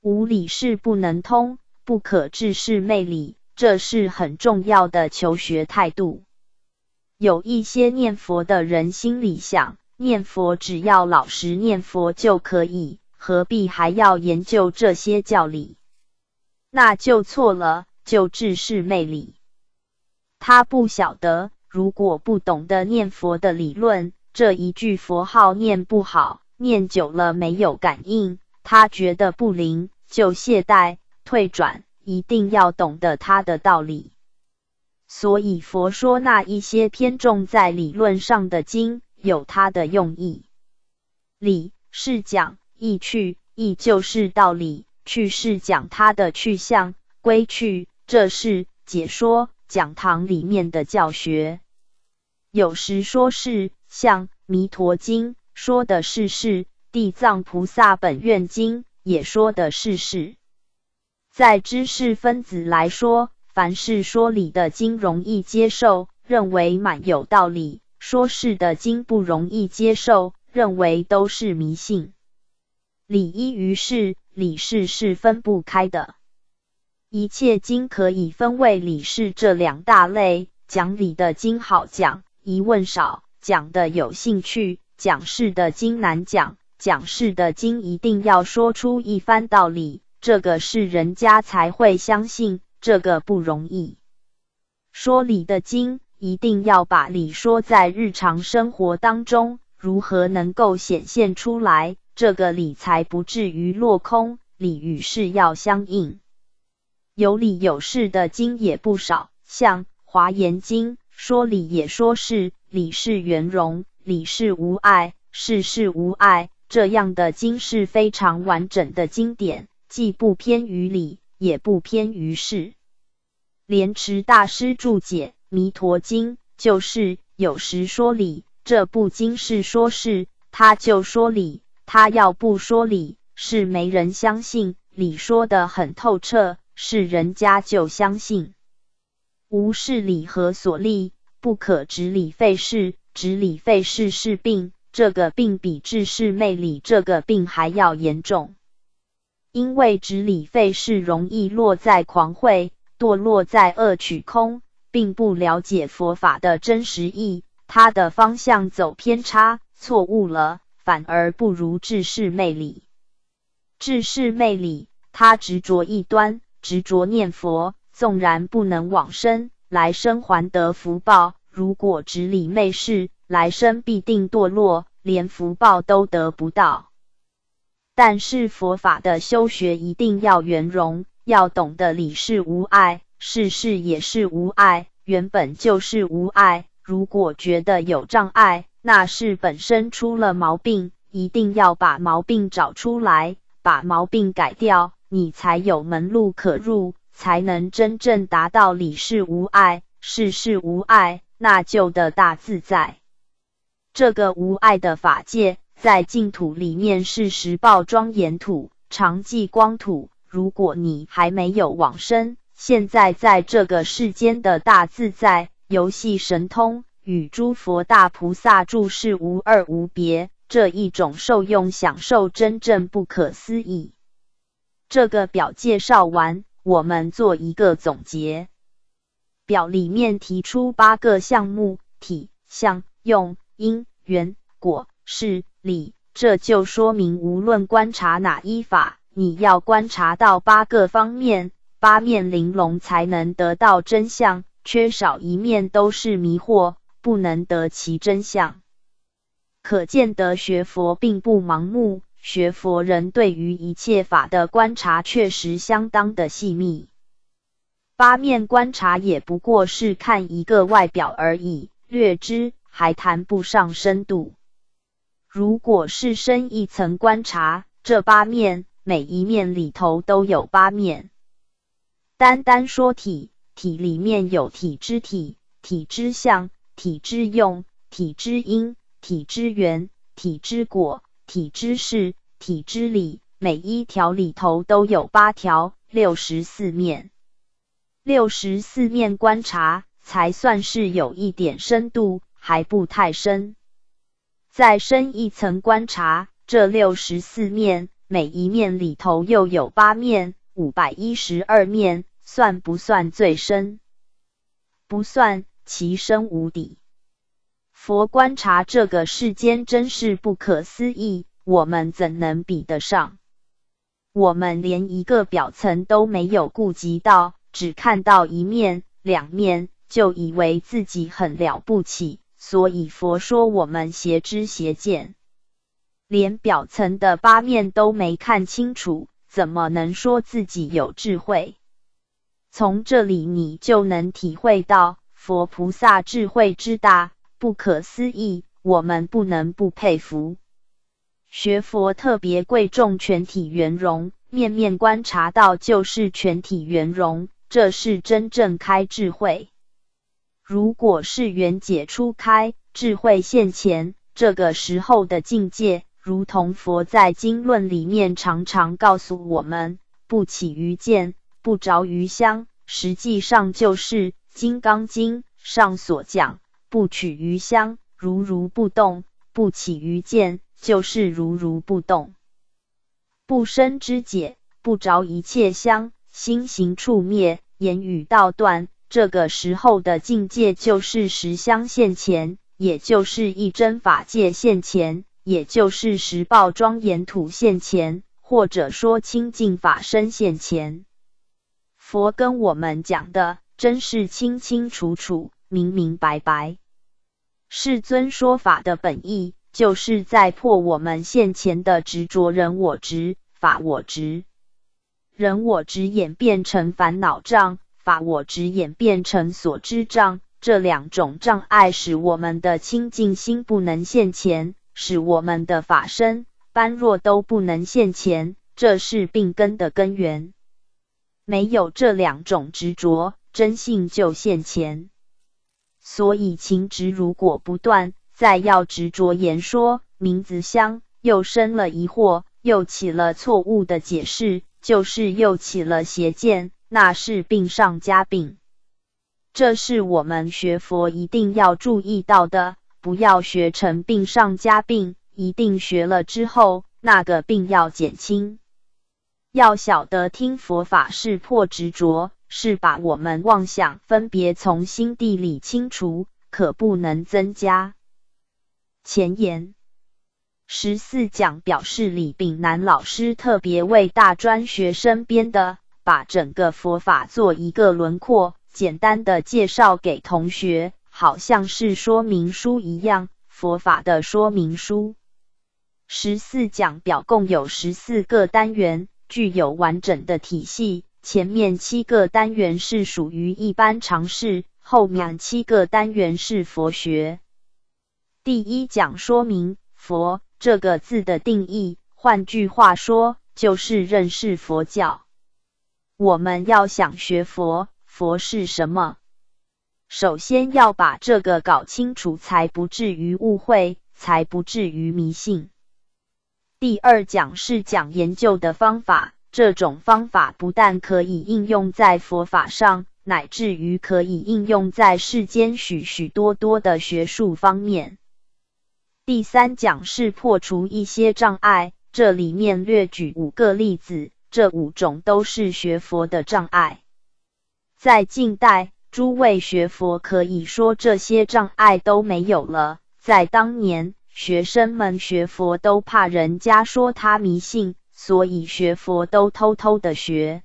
无理事不能通，不可治是昧理，这是很重要的求学态度。有一些念佛的人心里想，念佛只要老实念佛就可以。何必还要研究这些教理？那就错了，就自是魅力。他不晓得，如果不懂得念佛的理论，这一句佛号念不好，念久了没有感应，他觉得不灵，就懈怠退转。一定要懂得他的道理。所以佛说那一些偏重在理论上的经，有他的用意。理是讲。意去意就是道理，去是讲它的去向归去，这是解说讲堂里面的教学。有时说是像《弥陀经》说的是是，《地藏菩萨本愿经》也说的是是。在知识分子来说，凡是说理的经容易接受，认为满有道理；说是的经不容易接受，认为都是迷信。理依于事，理事是分不开的。一切经可以分为理事这两大类。讲理的经好讲，疑问少；讲的有兴趣，讲事的经难讲。讲事的经一定要说出一番道理，这个是人家才会相信，这个不容易。说理的经一定要把理说在日常生活当中，如何能够显现出来？这个理才不至于落空。理与事要相应，有理有事的经也不少，像《华严经》说理也说事，理是圆融，理是无碍，事是无碍。这样的经是非常完整的经典，既不偏于理，也不偏于事。莲池大师注解《弥陀经》就是有时说理，这部经是说事，他就说理；他要不说理，是没人相信。理说的很透彻，是人家就相信。无是理何所立？不可执理废事，执理废事是病。这个病比治世魅理这个病还要严重，因为执理废事容易落在狂慧，堕落在恶取空，并不了解佛法的真实意，他的方向走偏差，错误了，反而不如治世魅理。治世魅理，他执着一端，执着念佛，纵然不能往生，来生还得福报；如果执理昧事，来生必定堕落，连福报都得不到。但是佛法的修学一定要圆融，要懂得理是无碍，事事也是无碍，原本就是无碍。如果觉得有障碍，那是本身出了毛病，一定要把毛病找出来，把毛病改掉，你才有门路可入，才能真正达到理是无碍，事事无碍，那就的大自在。这个无碍的法界，在净土里面是十报庄严土、常寂光土。如果你还没有往生，现在在这个世间的大自在游戏神通，与诸佛大菩萨住世无二无别，这一种受用享受真正不可思议。这个表介绍完，我们做一个总结。表里面提出八个项目：体、相、用。因缘果是理，这就说明无论观察哪一法，你要观察到八个方面，八面玲珑，才能得到真相。缺少一面都是迷惑，不能得其真相。可见得学佛并不盲目，学佛人对于一切法的观察确实相当的细密。八面观察也不过是看一个外表而已，略知。还谈不上深度。如果是深一层观察，这八面每一面里头都有八面。单单说体，体里面有体之体、体之相、体之用、体之因、体之缘、体之果、体之事、体之理，每一条里头都有八条，六十四面。六十四面观察，才算是有一点深度。还不太深，再深一层观察，这六十四面，每一面里头又有八面，五百一十二面，算不算最深？不算，其身无底。佛观察这个世间真是不可思议，我们怎能比得上？我们连一个表层都没有顾及到，只看到一面、两面，就以为自己很了不起。所以佛说我们邪知邪见，连表层的八面都没看清楚，怎么能说自己有智慧？从这里你就能体会到佛菩萨智慧之大，不可思议。我们不能不佩服。学佛特别贵重全体圆融，面面观察到就是全体圆融，这是真正开智慧。如果是缘解初开，智慧现前，这个时候的境界，如同佛在经论里面常常告诉我们：不起于见，不着于香。实际上就是《金刚经》上所讲：不取于香，如如不动；不起于见，就是如如不动。不生之解，不着一切香，心行处灭，言语道断。这个时候的境界就是实相现前，也就是一真法界现前，也就是实报庄严土现前，或者说清净法身现前。佛跟我们讲的真是清清楚楚、明明白白。世尊说法的本意，就是在破我们现前的执着人我执、法我执。人我执演变成烦恼障，法我执演变成所知障。这两种障碍使我们的清净心不能现前，使我们的法身般若都不能现前。这是病根的根源。没有这两种执着，真性就现前。所以情执如果不断，再要执着言说名字香，又生了疑惑，又起了错误的解释。就是又起了邪见，那是病上加病。这是我们学佛一定要注意到的，不要学成病上加病。一定学了之后，那个病要减轻。要晓得听佛法是破执着，是把我们妄想分别从心地里清除，可不能增加。前言。十四讲表示李炳南老师特别为大专学生编的，把整个佛法做一个轮廓，简单的介绍给同学，好像是说明书一样，佛法的说明书。十四讲表共有十四个单元，具有完整的体系。前面七个单元是属于一般常识，后面七个单元是佛学。第一讲说明佛。这个字的定义，换句话说，就是认识佛教。我们要想学佛，佛是什么？首先要把这个搞清楚，才不至于误会，才不至于迷信。第二讲是讲研究的方法，这种方法不但可以应用在佛法上，乃至于可以应用在世间许许多多的学术方面。第三讲是破除一些障碍，这里面略举五个例子，这五种都是学佛的障碍。在近代，诸位学佛可以说这些障碍都没有了。在当年，学生们学佛都怕人家说他迷信，所以学佛都偷偷的学。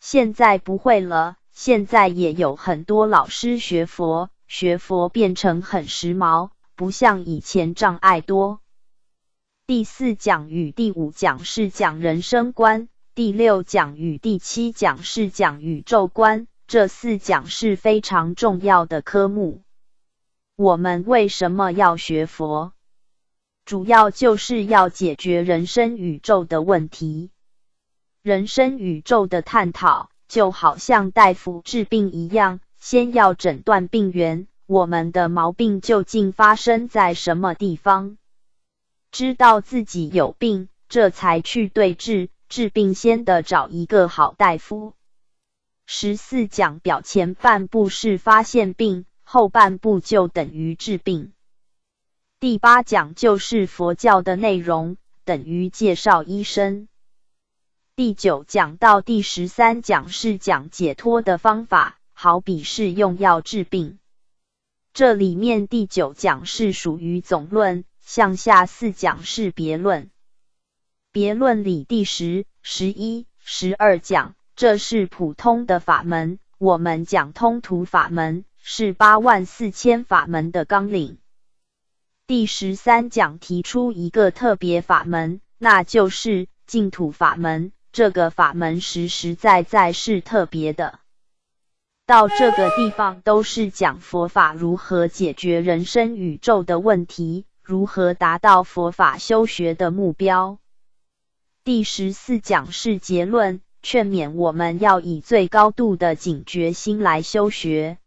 现在不会了，现在也有很多老师学佛，学佛变成很时髦。不像以前障碍多。第四讲与第五讲是讲人生观，第六讲与第七讲是讲宇宙观。这四讲是非常重要的科目。我们为什么要学佛？主要就是要解决人生宇宙的问题。人生宇宙的探讨，就好像大夫治病一样，先要诊断病源。我们的毛病究竟发生在什么地方？知道自己有病，这才去对治。治病先得找一个好大夫。十四讲表前半部是发现病，后半部就等于治病。第八讲就是佛教的内容，等于介绍医生。第九讲到第十三讲是讲解脱的方法，好比是用药治病。这里面第九讲是属于总论，向下四讲是别论。别论里第十、十一、十二讲，这是普通的法门。我们讲通途法门，是八万四千法门的纲领。第十三讲提出一个特别法门，那就是净土法门。这个法门实实在在是特别的。到这个地方都是讲佛法如何解决人生宇宙的问题，如何达到佛法修学的目标。第十四讲是结论，劝勉我们要以最高度的警觉心来修学。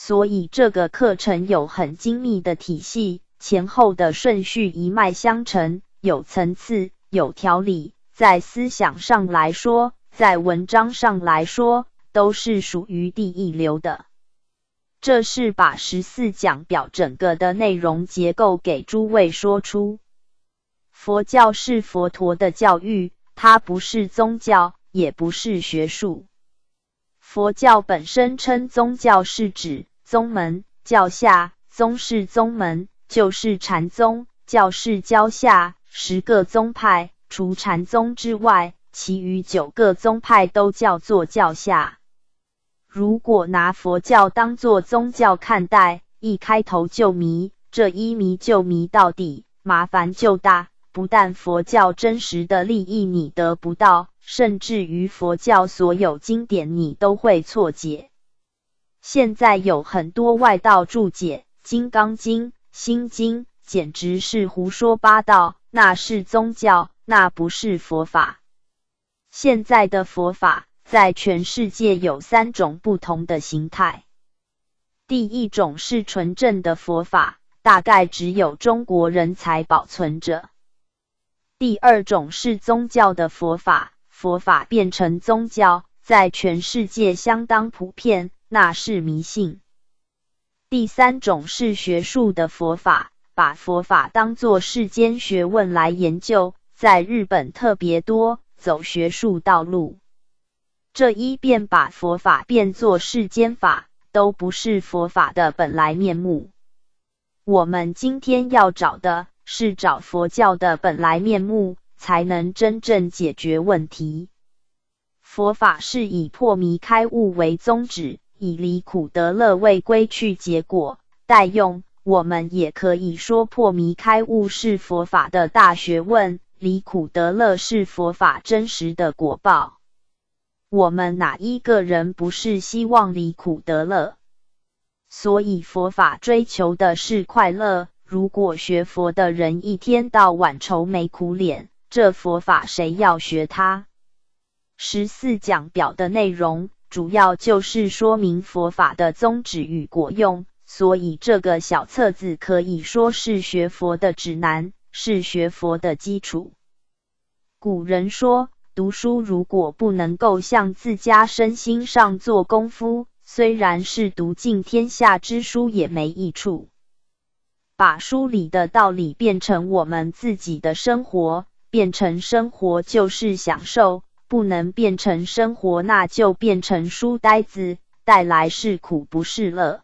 所以这个课程有很精密的体系，前后的顺序一脉相承，有层次，有条理。在思想上来说，在文章上来说。都是属于第一流的。这是把十四讲表整个的内容结构给诸位说出。佛教是佛陀的教育，它不是宗教，也不是学术。佛教本身称宗教，是指宗门、教下。宗是宗门，就是禅宗；教是教下。十个宗派，除禅宗之外，其余九个宗派都叫做教下。如果拿佛教当作宗教看待，一开头就迷，这一迷就迷到底，麻烦就大。不但佛教真实的利益你得不到，甚至于佛教所有经典你都会错解。现在有很多外道注解《金刚经》《心经》，简直是胡说八道。那是宗教，那不是佛法。现在的佛法在全世界有三种不同的形态。第一种是纯正的佛法，大概只有中国人才保存着。第二种是宗教的佛法，佛法变成宗教，在全世界相当普遍，那是迷信。第三种是学术的佛法，把佛法当作世间学问来研究，在日本特别多，走学术道路。这一便把佛法变作世间法，都不是佛法的本来面目。我们今天要找的。是找佛教的本来面目，才能真正解决问题。佛法是以破迷开悟为宗旨，以离苦得乐为归去结果。待用，我们也可以说破迷开悟是佛法的大学问，离苦得乐是佛法真实的果报。我们哪一个人不是希望离苦得乐？所以佛法追求的是快乐。如果学佛的人一天到晚愁眉苦脸，这佛法谁要学他？十四讲表的内容主要就是说明佛法的宗旨与果用，所以这个小册子可以说是学佛的指南，是学佛的基础。古人说，读书如果不能够向自家身心上做功夫，虽然是读尽天下之书，也没益处。把书里的道理变成我们自己的生活，变成生活就是享受；不能变成生活，那就变成书呆子，带来是苦不是乐。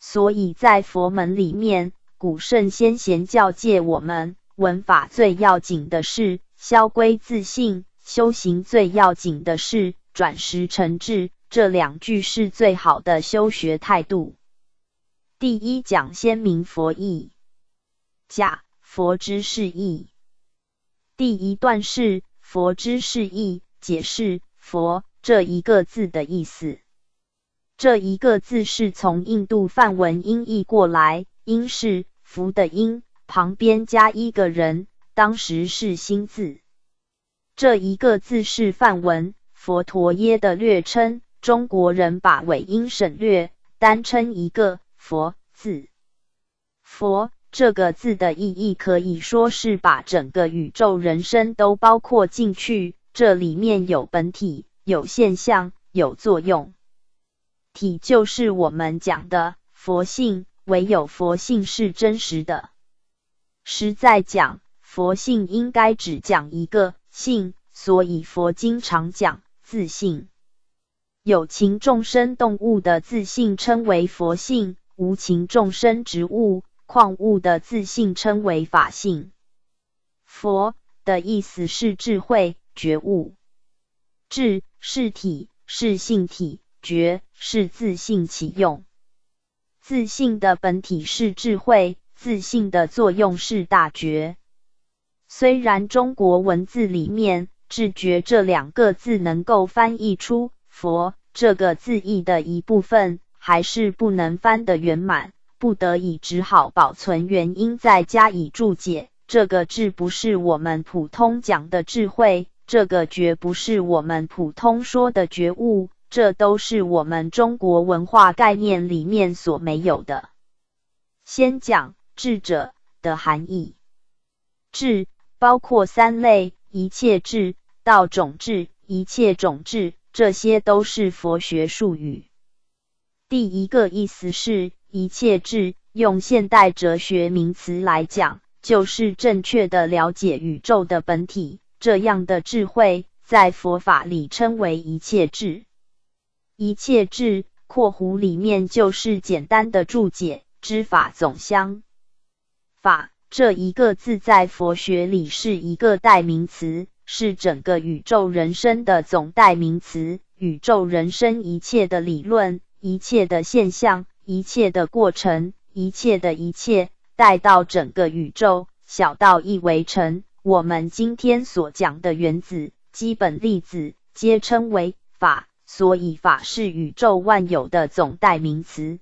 所以在佛门里面，古圣先贤教诫我们，文法最要紧的是消归自信，修行最要紧的是转识成智。这两句是最好的修学态度。第一讲先明佛意，甲佛之是意。第一段是佛之释义，解释佛这一个字的意思。这一个字是从印度梵文音译过来，音是福的音，旁边加一个人，当时是心字。这一个字是梵文佛陀耶的略称，中国人把尾音省略，单称一个。佛字，佛这个字的意义可以说是把整个宇宙人生都包括进去。这里面有本体，有现象，有作用。体就是我们讲的佛性，唯有佛性是真实的。实在讲，佛性应该只讲一个性，所以佛经常讲自性。有情众生动物的自性称为佛性。无情众生、植物、矿物的自性称为法性。佛的意思是智慧、觉悟。智是体，是性体；觉是自性其用。自性的本体是智慧，自性的作用是大觉。虽然中国文字里面“智觉”这两个字能够翻译出“佛”这个字义的一部分。还是不能翻得圆满，不得已只好保存原因，再加以注解。这个智不是我们普通讲的智慧，这个觉不是我们普通说的觉悟，这都是我们中国文化概念里面所没有的。先讲智者的含义，智包括三类：一切智、道种智、一切种智，这些都是佛学术语。第一个意思是一切智，用现代哲学名词来讲，就是正确的了解宇宙的本体。这样的智慧，在佛法里称为一切智。一切智（括弧里面就是简单的注解）知法总相。法这一个字在佛学里是一个代名词，是整个宇宙人生的总代名词。宇宙人生一切的理论、一切的现象、一切的过程、一切的一切，带到整个宇宙，小到一微尘。我们今天所讲的原子、基本粒子，皆称为法。所以，法是宇宙万有的总代名词。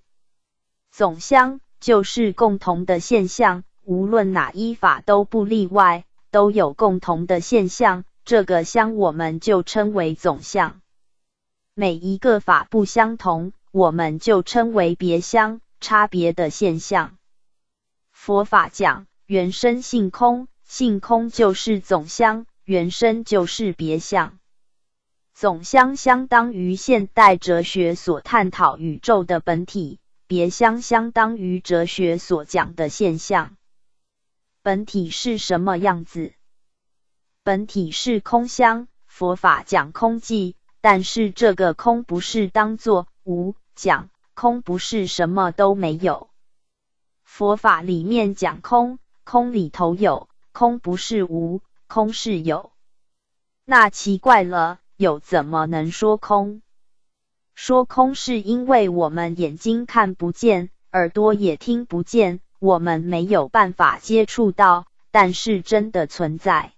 总相就是共同的现象，无论哪一法都不例外，都有共同的现象。这个相我们就称为总相。每一个法不相同，我们就称为别相，差别的现象。佛法讲原生性空。性空就是总相，原生就是别相。总相相当于现代哲学所探讨宇宙的本体，别相相当于哲学所讲的现象。本体是什么样子？本体是空相。佛法讲空寂，但是这个空不是当作无讲，空不是什么都没有。佛法里面讲空，空里头有。空不是无，空是有。那奇怪了，有怎么能说空？说空是因为我们眼睛看不见，耳朵也听不见，我们没有办法接触到，但是真的存在。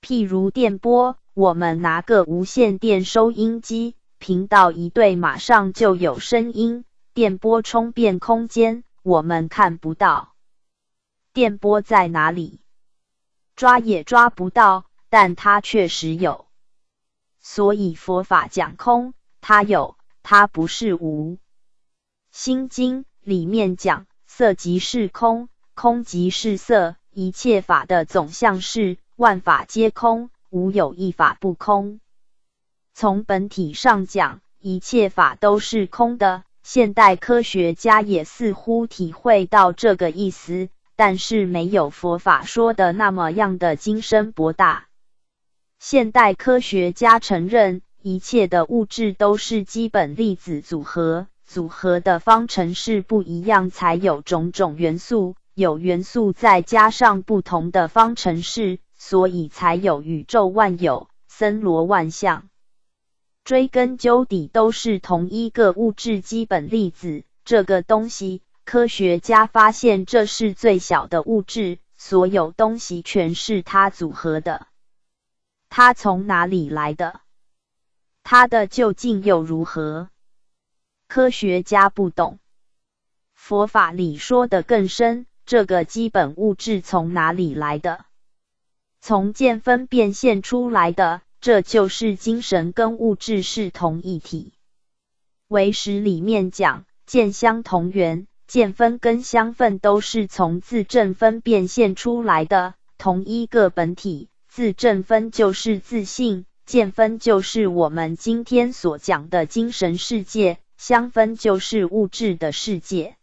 譬如电波，我们拿个无线电收音机，频道一对，马上就有声音。电波冲遍空间，我们看不到。电波在哪里？抓也抓不到，但它确实有，所以佛法讲空，它有，它不是无。心经里面讲色即是空，空即是色，一切法的总相是万法皆空，无有一法不空。从本体上讲，一切法都是空的。现代科学家也似乎体会到这个意思。但是没有佛法说的那么样的精深博大。现代科学家承认，一切的物质都是基本粒子组合，组合的方程式不一样，才有种种元素，有元素再加上不同的方程式，所以才有宇宙万有、森罗万象。追根究底，都是同一个物质基本粒子这个东西。科学家发现，这是最小的物质，所有东西全是它组合的。它从哪里来的？它的究竟又如何？科学家不懂。佛法里说的更深，这个基本物质从哪里来的？从见分变现出来的，这就是精神跟物质是同一体。唯识里面讲，见相同源。见分跟相分都是从自证分变现出来的同一个本体，自证分就是自信，见分就是我们今天所讲的精神世界，相分就是物质的世界。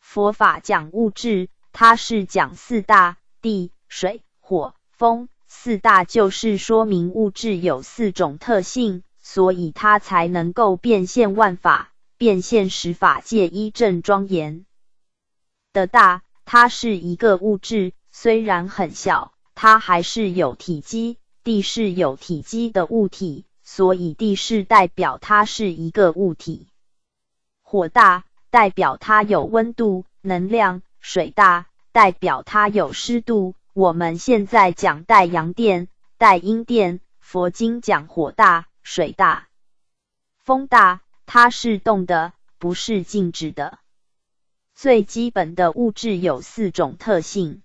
佛法讲物质，它是讲四大：地、水、火、风。四大就是说明物质有四种特性，所以它才能够变现万法。变现十法界一正庄严的大，它是一个物质，虽然很小，它还是有体积。地是有体积的物体，所以地是代表它是一个物体。火大代表它有温度、能量；水大代表它有湿度。我们现在讲带阳电、带阴电，佛经讲火大、水大、风大。它是动的，不是静止的。最基本的物质有四种特性。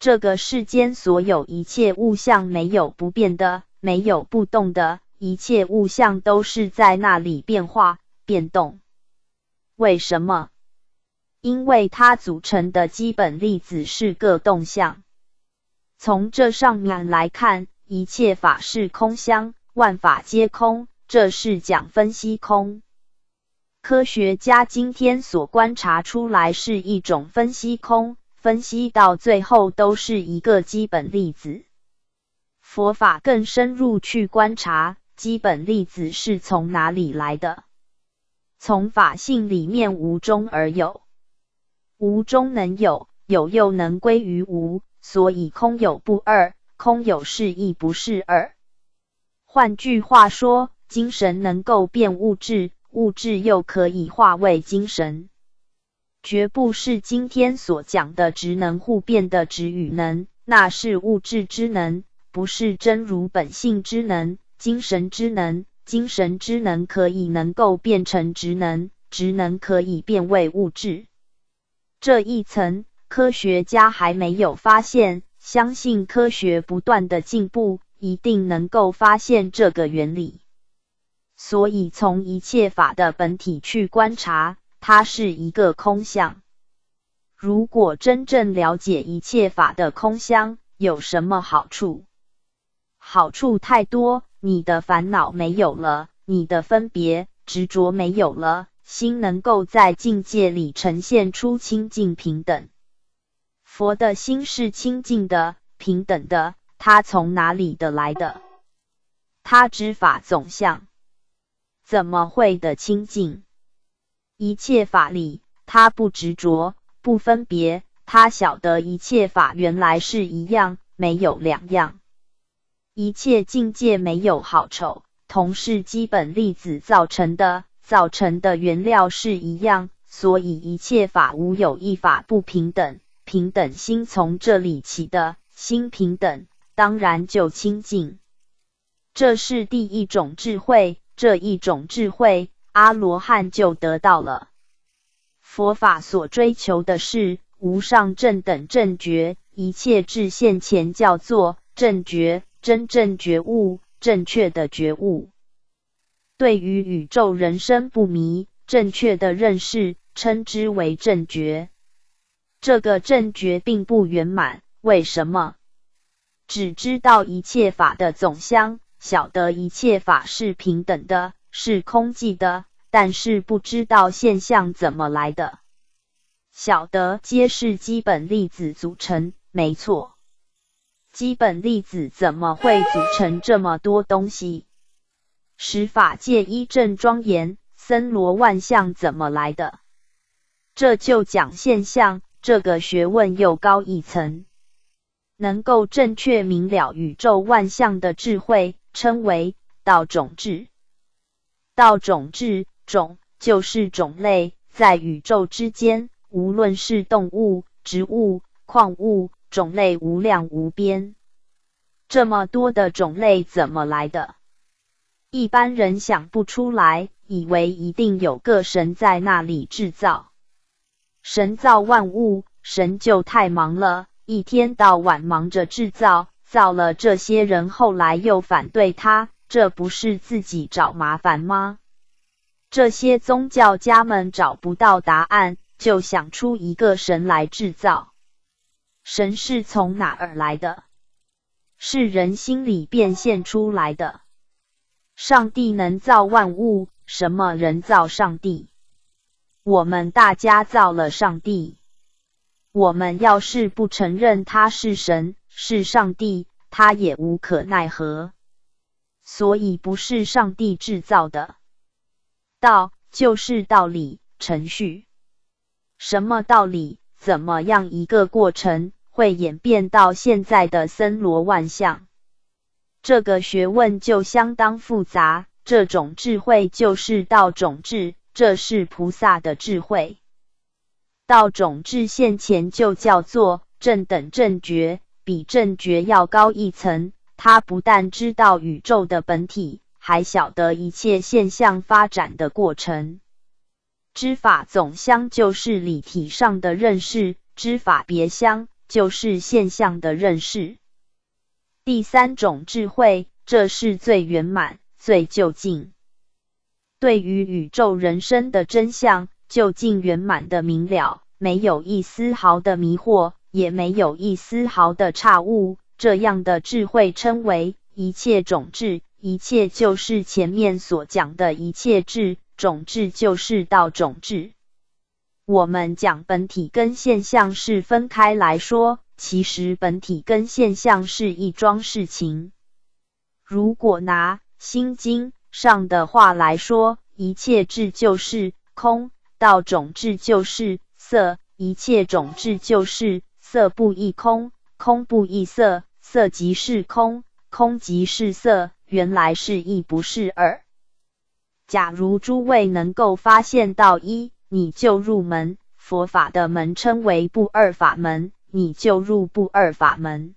这个世间所有一切物象没有不变的，没有不动的，一切物象都是在那里变化、变动。为什么？因为它组成的基本粒子是个动相。从这上面来看，一切法是空相，万法皆空。这是讲分析空，科学家今天所观察出来是一种分析空，分析到最后都是一个基本粒子。佛法更深入去观察基本粒子是从哪里来的，从法性里面无中而有，无中能有，有又能归于无，所以空有不二，空有是亦不是二。换句话说。精神能够变物质，物质又可以化为精神，绝不是今天所讲的职能互变的职与能，那是物质之能，不是真如本性之能，精神之能。精神之能可以能够变成职能，职能可以变为物质。这一层科学家还没有发现，相信科学不断的进步，一定能够发现这个原理。所以从一切法的本体去观察，它是一个空相。如果真正了解一切法的空相，有什么好处？好处太多。你的烦恼没有了，你的分别执着没有了，心能够在境界里呈现出清净平等。佛的心是清净的、平等的，他从哪里得来的？他知法总相，怎么会的清净？一切法理，他不执着、不分别，他晓得一切法原来是一样，没有两样。一切境界没有好丑，同是基本粒子造成的，造成的原料是一样，所以一切法无有一法不平等。平等心从这里起的，心平等，当然就清净。这是第一种智慧，这一种智慧，阿罗汉就得到了。佛法所追求的是无上正等正觉，一切智现前叫做正觉。真正觉悟，正确的觉悟，对于宇宙人生不迷，正确的认识，称之为正觉。这个正觉并不圆满，为什么？只知道一切法的总相，晓得一切法是平等的，是空寂的，但是不知道现象怎么来的。晓得皆是基本粒子组成，没错。基本粒子怎么会组成这么多东西？十法界一正庄严，森罗万象怎么来的？这就讲现象，这个学问又高一层，能够正确明了宇宙万象的智慧，称为道种智。道种智，种就是种类，在宇宙之间，无论是动物、植物、矿物。种类无量无边，这么多的种类怎么来的？一般人想不出来，以为一定有个神在那里制造。神造万物，神就太忙了，一天到晚忙着制造，造了这些人，后来又反对他，这不是自己找麻烦吗？这些宗教家们找不到答案，就想出一个神来制造。神是从哪儿来的？是人心里变现出来的。上帝能造万物，什么人造上帝？我们大家造了上帝。我们要是不承认他是神，是上帝，他也无可奈何。所以不是上帝制造的。道就是道理、程序。什么道理？怎么样一个过程会演变到现在的森罗万象？这个学问就相当复杂。这种智慧就是道种智，这是菩萨的智慧。道种智现前就叫做正等正觉，比正觉要高一层。他不但知道宇宙的本体，还晓得一切现象发展的过程。知法总相就是理体上的认识，知法别相就是现象的认识。第三种智慧，这是最圆满、最究竟，对于宇宙人生的真相，究竟圆满的明了，没有一丝毫的迷惑，也没有一丝毫的差误。这样的智慧称为一切种智，一切就是前面所讲的一切智。种质就是道种质。我们讲本体跟现象是分开来说，其实本体跟现象是一桩事情。如果拿《心经》上的话来说，一切智就是空，道种智就是色，一切种质就是色不异空，空不异色，色即是空，空即是色，原来是一不是二。假如诸位能够发现到一，你就入门。佛法的门称为不二法门，你就入不二法门。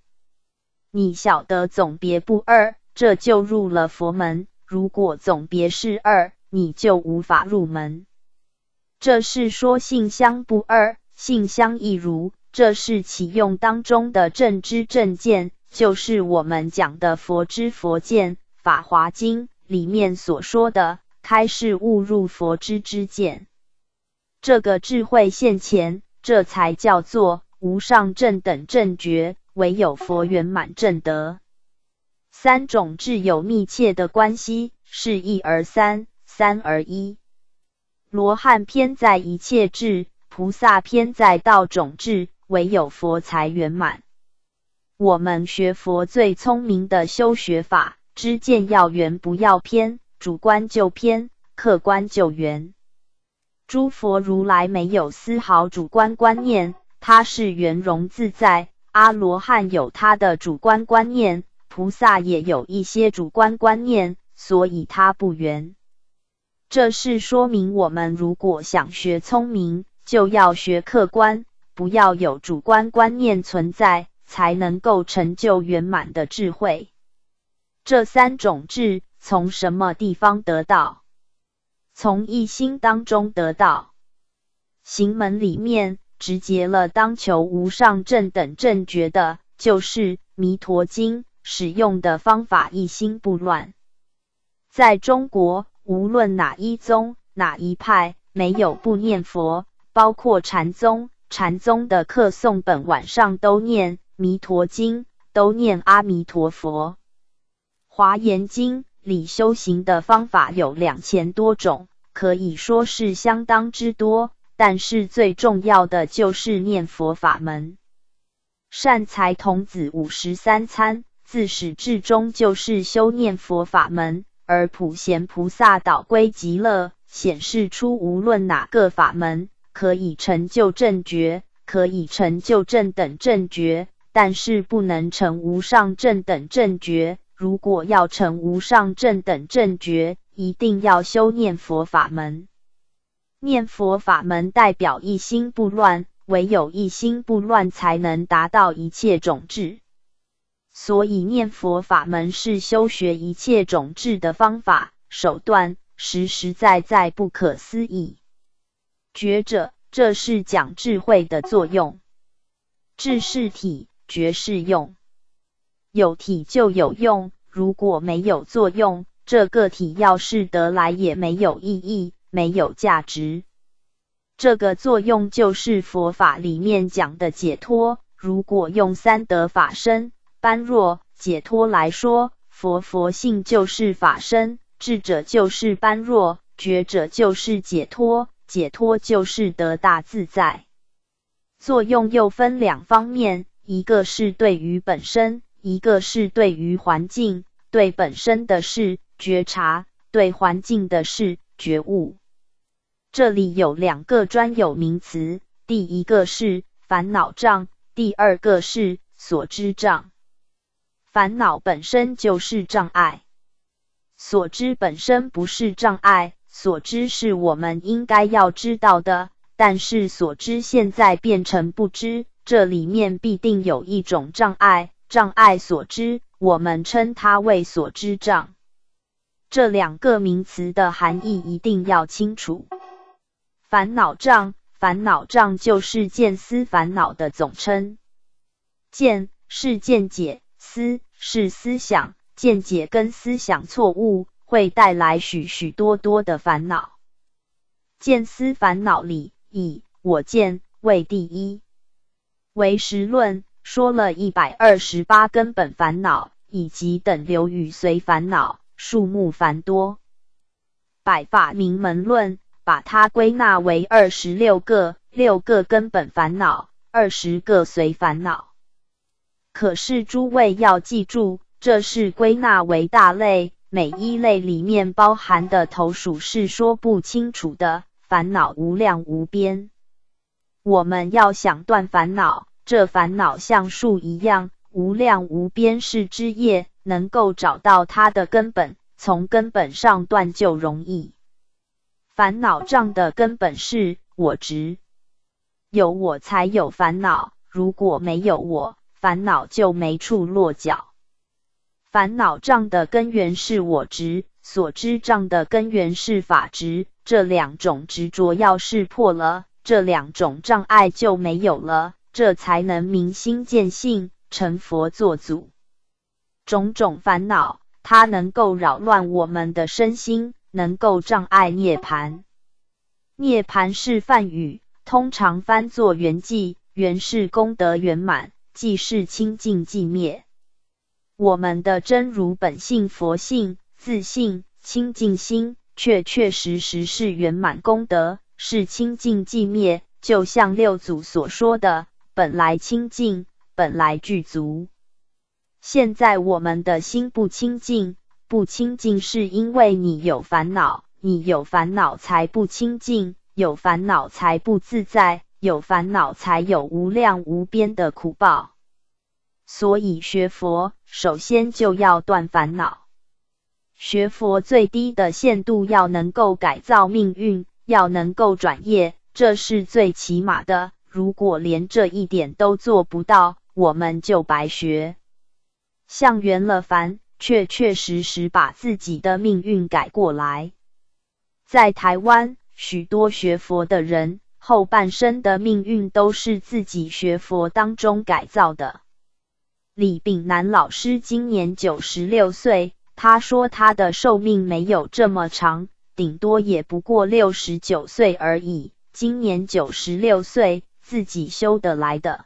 你晓得总别不二，这就入了佛门。如果总别是二，你就无法入门。这是说性相不二，性相一如。这是启用当中的正知正见，就是我们讲的佛知佛见，《法华经》里面所说的开示悟入佛知之见。这个智慧现前，这才叫做无上正等正觉。唯有佛圆满正德，三种智有密切的关系，是一而三，三而一。罗汉偏在一切智，菩萨偏在道种智，唯有佛才圆满。我们学佛最聪明的修学法，知见要圆不要偏，主观就偏，客观就圆。诸佛如来没有丝毫主观观念，他是圆融自在。阿罗汉有他的主观观念，菩萨也有一些主观观念，所以他不圆。这是说明我们如果想学聪明，就要学客观，不要有主观观念存在，才能够成就圆满的智慧。这三种智从什么地方得到？从一心当中得到。行门里面。直接了当求无上正等正觉的，就是《弥陀经》使用的方法，一心不乱。在中国，无论哪一宗、哪一派，没有不念佛，包括禅宗，禅宗的课诵本晚上都念《弥陀经》，都念阿弥陀佛。《华严经》里修行的方法有两千多种，可以说是相当之多。但是最重要的就是念佛法门。善财童子五十三参自始至终就是修念佛法门，而普贤菩萨导归极乐，显示出无论哪个法门可以成就正觉，可以成就正等正觉，但是不能成无上正等正觉。如果要成无上正等正觉，一定要修念佛法门。念佛法门代表一心不乱，唯有一心不乱，才能达到一切种智。所以念佛法门是修学一切种智的方法手段，实实在在不可思议。觉者，这是讲智慧的作用。智是体，觉是用。有体就有用，如果没有作用，这个体要是得来也没有意义。没有价值，这个作用就是佛法里面讲的解脱。如果用三德法身、般若、解脱来说，佛佛性就是法身，智者就是般若，觉者就是解脱，解脱就是得大自在。作用又分两方面，一个是对于本身，一个是对于环境。对本身的是觉察，对环境的是。觉悟，这里有两个专有名词，第一个是烦恼障，第二个是所知障。烦恼本身就是障碍，所知本身不是障碍，所知是我们应该要知道的，但是所知现在变成不知，这里面必定有一种障碍，障碍所知，我们称它为所知障。这两个名词的含义一定要清楚。烦恼障，烦恼障就是见思烦恼的总称。见是见解，思是思想，见解跟思想错误会带来许许多多的烦恼。见思烦恼里，以我见为第一。唯识论说了一百二十八根本烦恼，以及等流与随烦恼。数目繁多，百法明门论把它归纳为二十六个，六个根本烦恼，二十个随烦恼。可是诸位要记住，这是归纳为大类，每一类里面包含的头属是说不清楚的，烦恼无量无边。我们要想断烦恼，这烦恼像树一样，无量无边是枝叶。能够找到它的根本，从根本上断就容易。烦恼障的根本是我执，有我才有烦恼，如果没有我，烦恼就没处落脚。烦恼障的根源是我执，所知障的根源是法执，这两种执着要是破了，这两种障碍就没有了，这才能明心见性，成佛作祖。种种烦恼，它能够扰乱我们的身心。能够障碍涅盘。涅盘是梵语，通常翻作圆寂，圆是功德圆满，即是清净寂灭。我们的真如本性、佛性、自信、清净心，确确实实是圆满功德，是清净寂灭。就像六祖所说的：“本来清净，本来具足。”现在我们的心不清净。不清净是因为你有烦恼，你有烦恼才不清净，有烦恼才不自在，有烦恼才有无量无边的苦报。所以学佛首先就要断烦恼。学佛最低的限度要能够改造命运，要能够转业，这是最起码的。如果连这一点都做不到，我们就白学。像圆了凡。确确实实把自己的命运改过来。在台湾，许多学佛的人后半生的命运都是自己学佛当中改造的。李炳南老师今年九十六岁，他说他的寿命没有这么长，顶多也不过六十九岁而已。今年九十六岁，自己修得来的。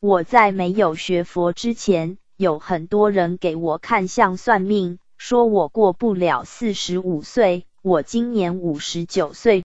我在没有学佛之前。有很多人给我看相算命，说我过不了四十五岁。我今年五十九岁。